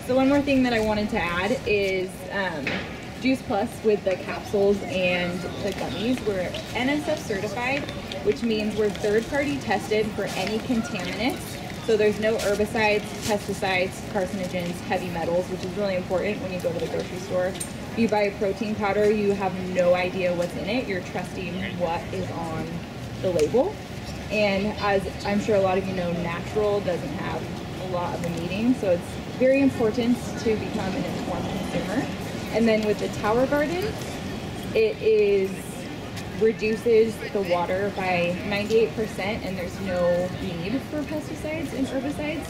So one more thing that I wanted to add is um, Juice Plus with the capsules and the gummies. We're NSF certified, which means we're third party tested for any contaminants. So there's no herbicides, pesticides, carcinogens, heavy metals, which is really important when you go to the grocery store. You buy a protein powder, you have no idea what's in it. You're trusting what is on the label. And as I'm sure a lot of you know, natural doesn't have a lot of the meaning, so it's very important to become an informed consumer. And then with the Tower Garden, it is reduces the water by 98% and there's no need for pesticides and herbicides.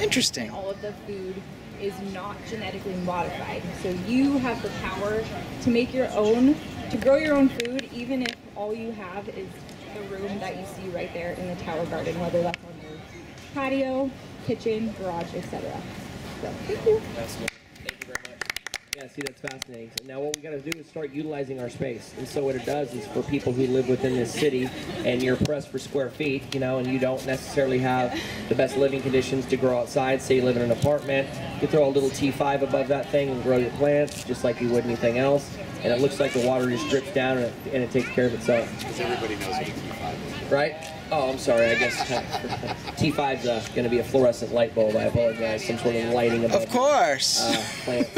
Interesting. All of the food is not genetically modified. So you have the power to make your own, to grow your own food, even if all you have is the room that you see right there in the Tower Garden, whether that's on your patio, kitchen, garage, etc. So, thank you. Yeah, see, that's fascinating. So now what we got to do is start utilizing our space. And so what it does is for people who live within this city and you're pressed for square feet, you know, and you don't necessarily have the best living conditions to grow outside, say you live in an apartment, you throw a little T5 above that thing and grow your plants just like you would anything else. And it looks like the water just drips down and it, and it takes care of itself. Because everybody knows what T5 is. Right? Oh, I'm sorry. I guess T5's uh, going to be a fluorescent light bulb. I apologize. Some sort of lighting above. Of course. Uh, plant.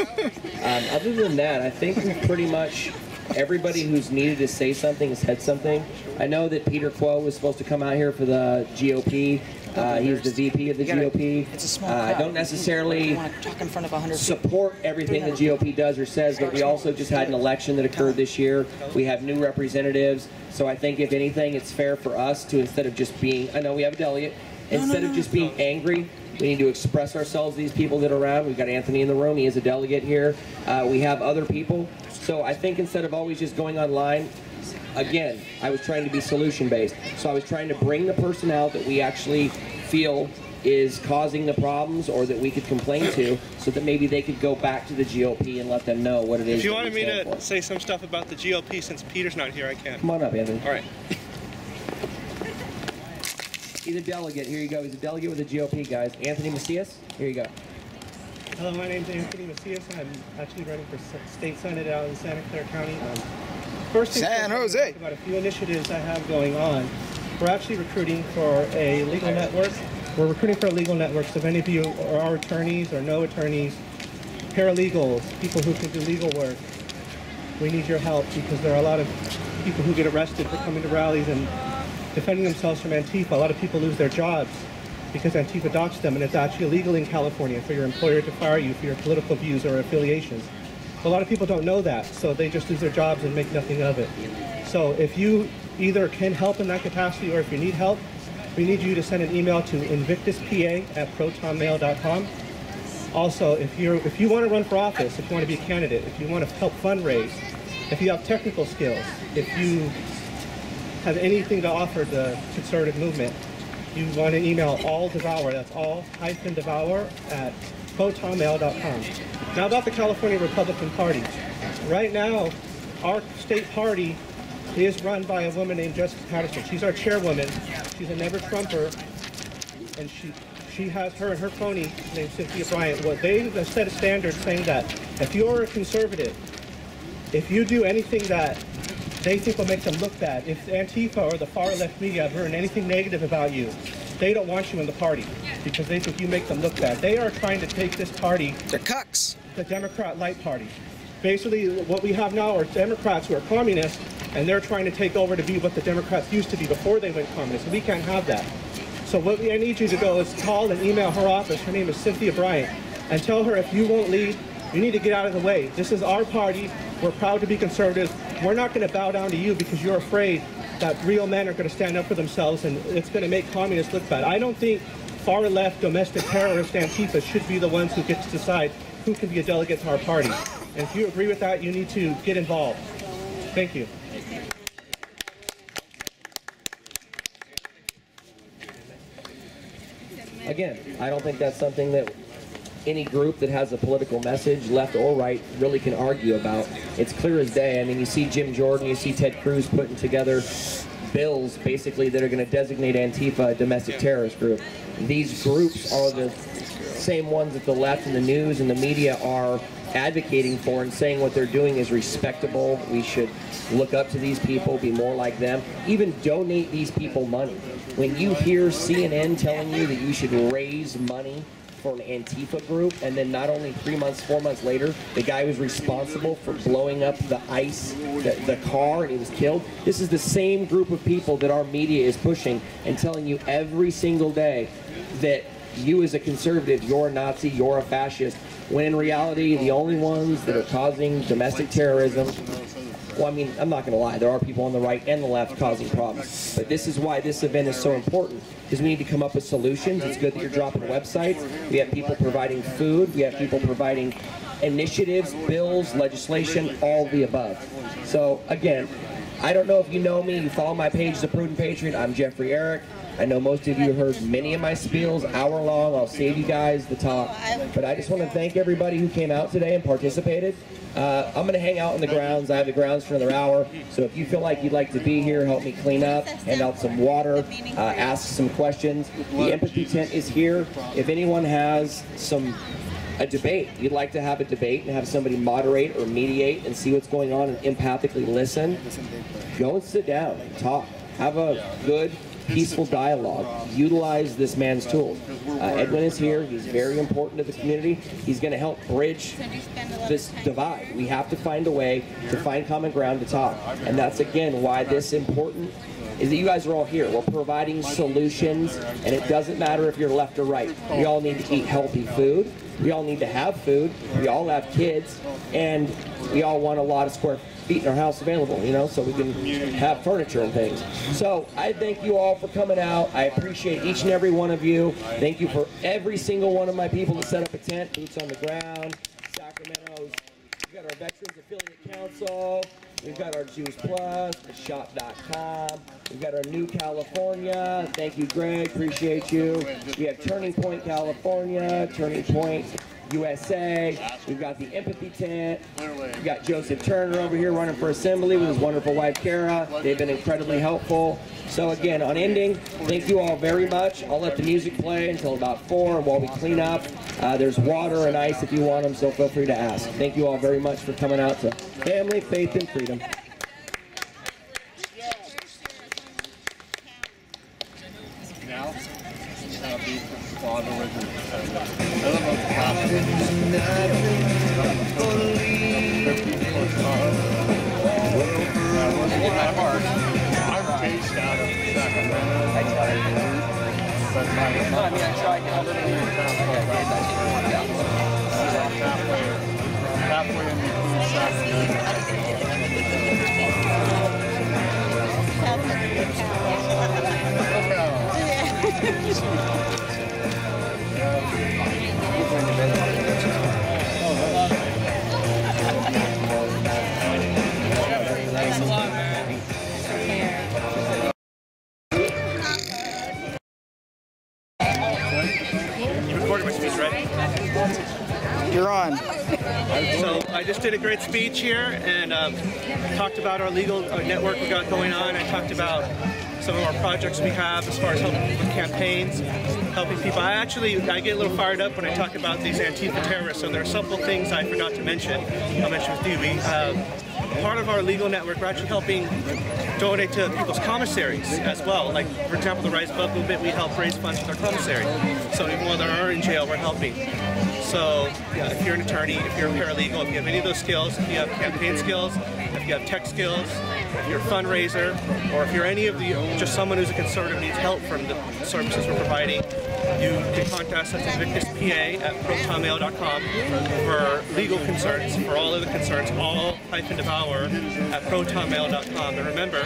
um, other than that, I think we've pretty much everybody who's needed to say something has said something. I know that Peter Kuo was supposed to come out here for the GOP. Uh, he's the VP of the gotta- GOP. it's a small Uh, I crowd. don't necessarily You want to talk in front of support everything the GOP does or says, but we also just had an election that occurred this year. We have new representatives. So I think if anything, it's fair for us to instead of just being, I know we have a delegate, instead of just being angry, we need to express ourselves to these people that are around. We've got Anthony in the room. He is a delegate here. Uh, we have other people. So I think instead of always just going online, again, I was trying to be solution based. So I was trying to bring the person out that we actually feel is causing the problems or that we could complain to so that maybe they could go back to the GOP and let them know what it is If you that wanted me to for. say some stuff about the GOP since Peter's not here, I can. Come on up, Anthony. All right. He's a delegate. Here you go. He's a delegate with the GOP, guys. Anthony Macias. Here you go. Hello, my name's Anthony Macias. I'm actually running for state senate out in Santa Clara County. Um, first San Jose. About a few initiatives I have going on. We're actually recruiting for a legal network. We're recruiting for a legal network. So if any of you are attorneys or no attorneys, paralegals, people who can do legal work, we need your help because there are a lot of people who get arrested for coming to rallies and defending themselves from Antifa. A lot of people lose their jobs because Antifa docks them, and it's actually illegal in California for your employer to fire you for your political views or affiliations. A lot of people don't know that, so they just lose their jobs and make nothing of it. So if you either can help in that capacity or if you need help, we need you to send an email to invictuspa at protonmail.com. Also, if you're if you want to run for office, if you want to be a candidate, if you want to help fundraise, if you have technical skills, if you have anything to offer the conservative movement, you want to email all devour. That's all hyphen devour at protonmail.com. Now about the California Republican Party. Right now, our state party is run by a woman named Jessica Patterson. She's our chairwoman. She's a never Trumper, and she she has her and her crony named Cynthia Bryant. What they have set a standard saying that if you're a conservative, if you do anything that they think will make them look bad, if Antifa or the far left media have heard anything negative about you, they don't want you in the party because they think you make them look bad. They are trying to take this party. They're cucks. The Democrat light party. Basically, what we have now are Democrats who are communists, and they're trying to take over to be what the Democrats used to be before they went communist. We can't have that. So what we, I need you to go is call and email her office. Her name is Cynthia Bryant, and tell her if you won't leave, you need to get out of the way. This is our party. We're proud to be conservative. We're not going to bow down to you because you're afraid that real men are going to stand up for themselves and it's going to make communists look bad. I don't think far left domestic terrorist Antifa should be the ones who get to decide who can be a delegate to our party. And if you agree with that, you need to get involved. Thank you. Again, I don't think that's something that any group that has a political message, left or right, really can argue about. It's clear as day. I mean, you see Jim Jordan, you see Ted Cruz putting together bills basically that are going to designate Antifa a domestic terrorist group. These groups are the same ones that the left and the news and the media are advocating for and saying what they're doing is respectable. We should look up to these people, be more like them, even donate these people money. When you hear CNN telling you that you should raise money for an Antifa group, and then not only three months, four months later, the guy was responsible for blowing up the ICE, the, the car, and he was killed. This is the same group of people that our media is pushing and telling you every single day that you as a conservative, you're a Nazi, you're a fascist, when in reality, the only ones that are causing domestic terrorism well, I mean, I'm not going to lie. There are people on the right and the left causing problems. But this is why this event is so important, because we need to come up with solutions. It's good that you're dropping websites. We have people providing food. We have people providing initiatives, bills, legislation, all the above. So, again, I don't know if you know me. You follow my page, The Prudent Patriot. I'm Jeffrey Eric. I know most of you heard many of my spiels, hour long. I'll save you guys the talk. But I just want to thank everybody who came out today and participated. Uh, I'm going to hang out in the grounds. I have the grounds for another hour. So if you feel like you'd like to be here, help me clean up, hand out some water, uh, ask some questions. The empathy tent is here. If anyone has some a debate. You'd like to have a debate and have somebody moderate or mediate and see what's going on and empathically listen. Go and sit down talk. Have a good, peaceful dialogue. Utilize this man's tools. Uh, Edwin is here. He's very important to the community. He's going to help bridge this divide. We have to find a way to find common ground to talk. And that's, again, why this important is that you guys are all here. We're providing solutions, and it doesn't matter if you're left or right. We all need to eat healthy food. We all need to have food. We all have kids, and we all want a lot of square in our house available, you know, so we can have furniture and things. So I thank you all for coming out. I appreciate each and every one of you. Thank you for every single one of my people that set up a tent, boots on the ground, Sacramento's. We've got our Veterans Affiliate Council. We've got our Juice Plus, shop.com. We've got our New California. Thank you, Greg. Appreciate you. We have Turning Point California, Turning Point USA. We've got the Empathy Tent. We've got Joseph Turner over here running for assembly with his wonderful wife, Kara. They've been incredibly helpful. So again, on ending, thank you all very much. I'll let the music play until about 4, and while we clean up, uh, there's water and ice if you want them, so feel free to ask. Thank you all very much for coming out to Family, Faith, and Freedom. I get a little fired up when I talk about these Antifa terrorists. So there are several things I forgot to mention. I'll mention with uh, part of our legal network, we're actually helping donate to people's commissaries as well. Like, for example, the Rise Above movement, we help raise funds for our commissary. So even when they are in jail, we're helping. So yeah, if you're an attorney, if you're a paralegal, if you have any of those skills, if you have campaign skills, if you have tech skills, if you're a fundraiser, or if you're any of the, just someone who's a conservative needs help from the services we're providing, you can contact us at VictusPA at protonmail.com for legal concerns, for all of the concerns, all hyphen devour at protonmail.com. And remember,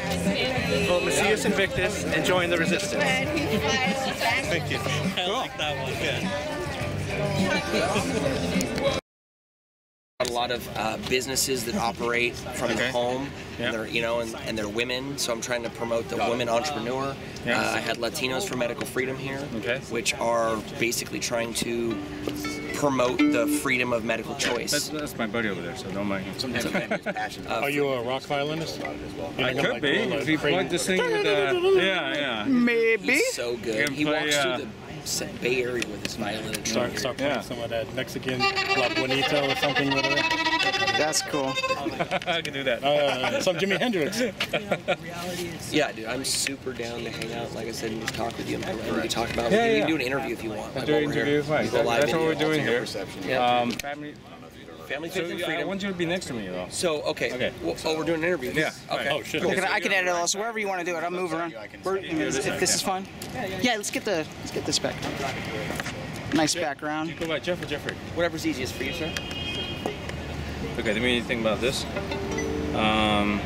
vote Macias Invictus and join the resistance. Thank you. I like that one. Good. a lot of uh, businesses that operate from Okay. home, Yeah. and they're you know, and, and they're women. So I'm trying to promote the women entrepreneur. Yeah. Uh, I had Latinos for Medical Freedom here, okay. which are basically trying to promote the freedom of medical choice. That's, that's my buddy over there, so don't mind him. Sometimes Are you a rock violinist? I could be. If you plug this thing with, uh, yeah, yeah. Maybe. He's so good. He play, walks uh, through the S- Bay Area with his violin and Start, drum. start playing some of that Mexican La Bonita or something. Whatever. That's cool. I can do that. Uh, some Jimi Hendrix. Yeah, dude, I'm super down to hang out. Like I said, and just talk with you. And we can talk about. Yeah, we yeah. can do an interview if you want. Like, Do an interview, here. fine. We That's what we're doing here. Yeah. Um, family. Family, So faith, and Freedom. I want you to be next to me, though. So okay. Okay. Well, oh, we're doing an interview. Yeah. Okay. Oh, shit. Well, Okay, can I, so I can you're- edit it all, so wherever you want to do it, I'll move around. We're, if this is fun. Yeah, let's get the let's get this back. Nice background. You go by Jeff or Jeffrey? Whatever's easiest for you, sir. Okay, let me think about this. Um,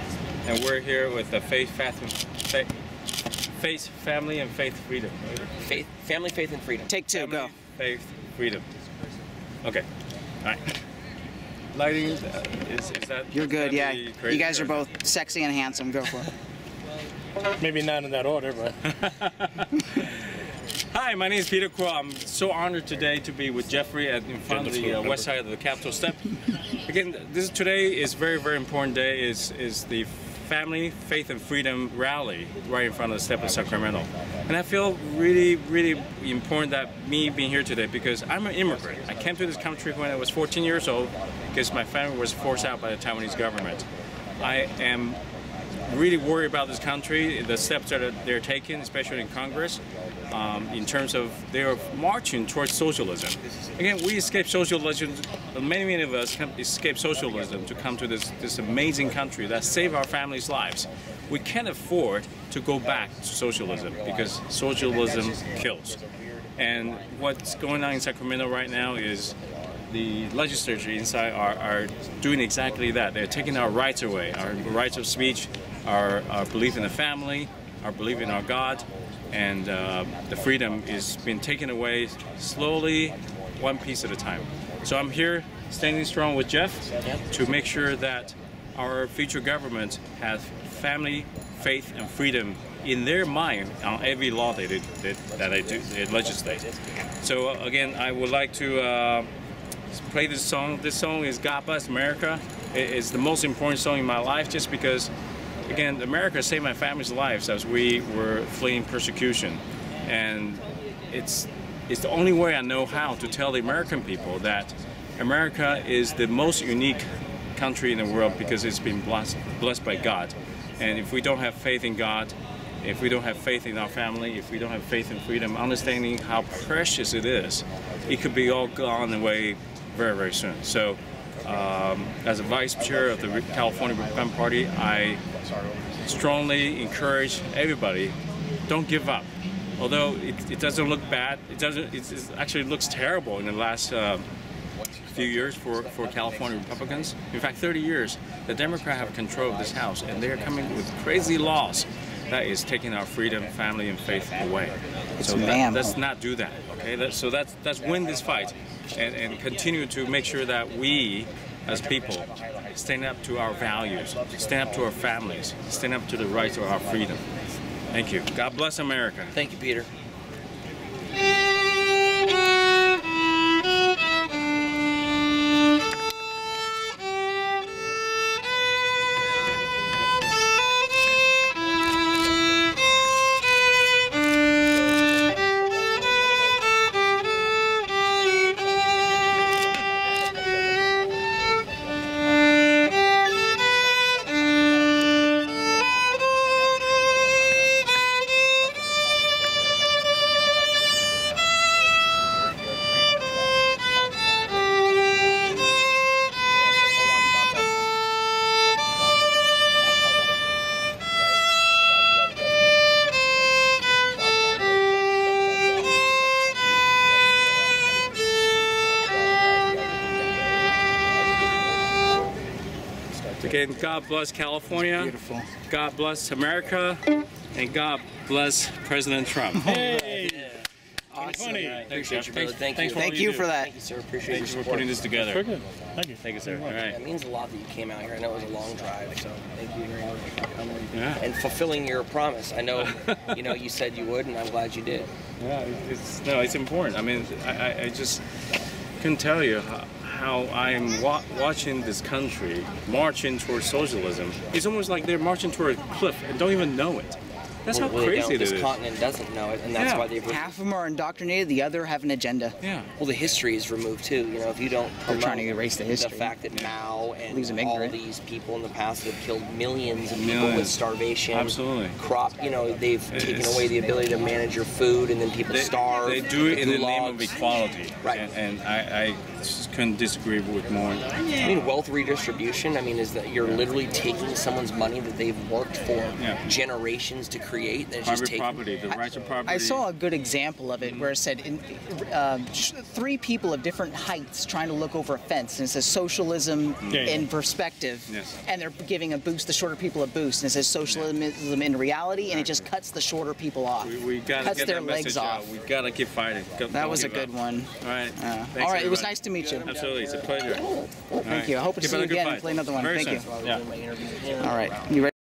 and we're here with the faith, faith, faith, faith, family, and faith, freedom. Faith, family, faith, and freedom. Take two, go. Faith, freedom. Okay. All right. Lighting uh, is, is that? You're good. Yeah, that'd you guys are both sexy and handsome. Go for it. Maybe not in that order, but. Hi, my name is Peter Kuo. I'm so honored today to be with Jeffrey at in front of the uh, west side of the Capitol step. Again, this today is very, very important day. is is the Family, Faith, and Freedom rally right in front of the step of Sacramento. And I feel really, really important that me being here today because I'm an immigrant. I came to this country when I was 14 years old because my family was forced out by the Taiwanese government. I am really worried about this country, the steps that they're taking, especially in Congress, um, in terms of their marching towards socialism. Again, we escaped socialism, many, many of us escaped socialism to come to this, this amazing country that saved our families' lives. We can't afford to go back to socialism because socialism kills. And what's going on in Sacramento right now is the legislature inside are, are doing exactly that. They're taking our rights away, our rights of speech, our, our belief in the family, our belief in our God, and uh, the freedom is being taken away slowly, one piece at a time. So I'm here standing strong with Jeff to make sure that our future government has family, faith, and freedom in their mind on every law that they, that, that do they legislate. So uh, again, I would like to uh, play this song. This song is God Bless America. It's the most important song in my life just because, again, America saved my family's lives as we were fleeing persecution. And it's, it's the only way I know how to tell the American people that America is the most unique country in the world because it's been blessed, blessed by God. And if we don't have faith in God, if we don't have faith in our family, if we don't have faith in freedom, understanding how precious it is, it could be all gone away very, very soon. So, um, as a vice chair of the California Republican Party, I strongly encourage everybody, don't give up. Although it, it doesn't look bad, it doesn't. It, actually looks terrible in the last uh, few years for, for California Republicans. In fact, 30 years, the Democrats have control of this House, and they are coming with crazy laws that is taking our freedom, family, and faith away. It's so that- let's not do that. Okay, that, so that's that's win this fight, and, and continue to make sure that we, as people, stand up to our values, stand up to our families, stand up to the rights of our freedom. Thank you. God bless America. Thank you, Peter. Again, God bless California. Beautiful. God bless America. And God bless President Trump. Hey. 2020. Appreciate you, brother. Thank you. for Thank you you for that. Thank you, sir. Appreciate Thanks your for putting this together. Very good. Thank you. Thank you, sir. All right. It means a lot that you came out here. I know it was a long drive, so thank you very much for coming Yeah. and fulfilling your promise. I know, you know, you said you would, and I'm glad you did. Yeah, it's no, it's important. I mean, I, I, I just can tell you how, how I am wa- watching this country marching towards socialism. It's almost like they're marching toward a cliff and don't even know it. That's Well, how well, crazy don't. it This is. continent doesn't know it, and that's Yeah. why they've. Half of them are indoctrinated, the other have an agenda. Yeah. Well, the history is removed too. You know, if you don't They're trying to erase the history. the fact that Mao and all these people in the past have killed millions of people with starvation, Absolutely. crop. You know, they've taken It's- away the ability to manage your food, and then people They, starve. they do it in the name of equality. Right. And, and I, I just couldn't disagree with more. I mean, wealth redistribution. I mean, is that you're literally taking someone's money that they've worked for generations to create. That's just Private property, the right to property. I saw a good example of it where it said in, sh- three people of different heights trying to look over a fence, and it says socialism Yeah, yeah. in perspective, Yes. and they're giving a boost, the shorter people a boost, and it says socialism in reality, and it just cuts the shorter people off, We, we gotta cuts get their legs off. out. We gotta keep fighting. Go- That was a good up. one. All right. Uh, Thanks, all right, it was nice to meet you. Absolutely, it's a pleasure. Thank right. you. I hope to Keep see you again and play another one. Very Thank soon. you. Yeah. All right, you ready?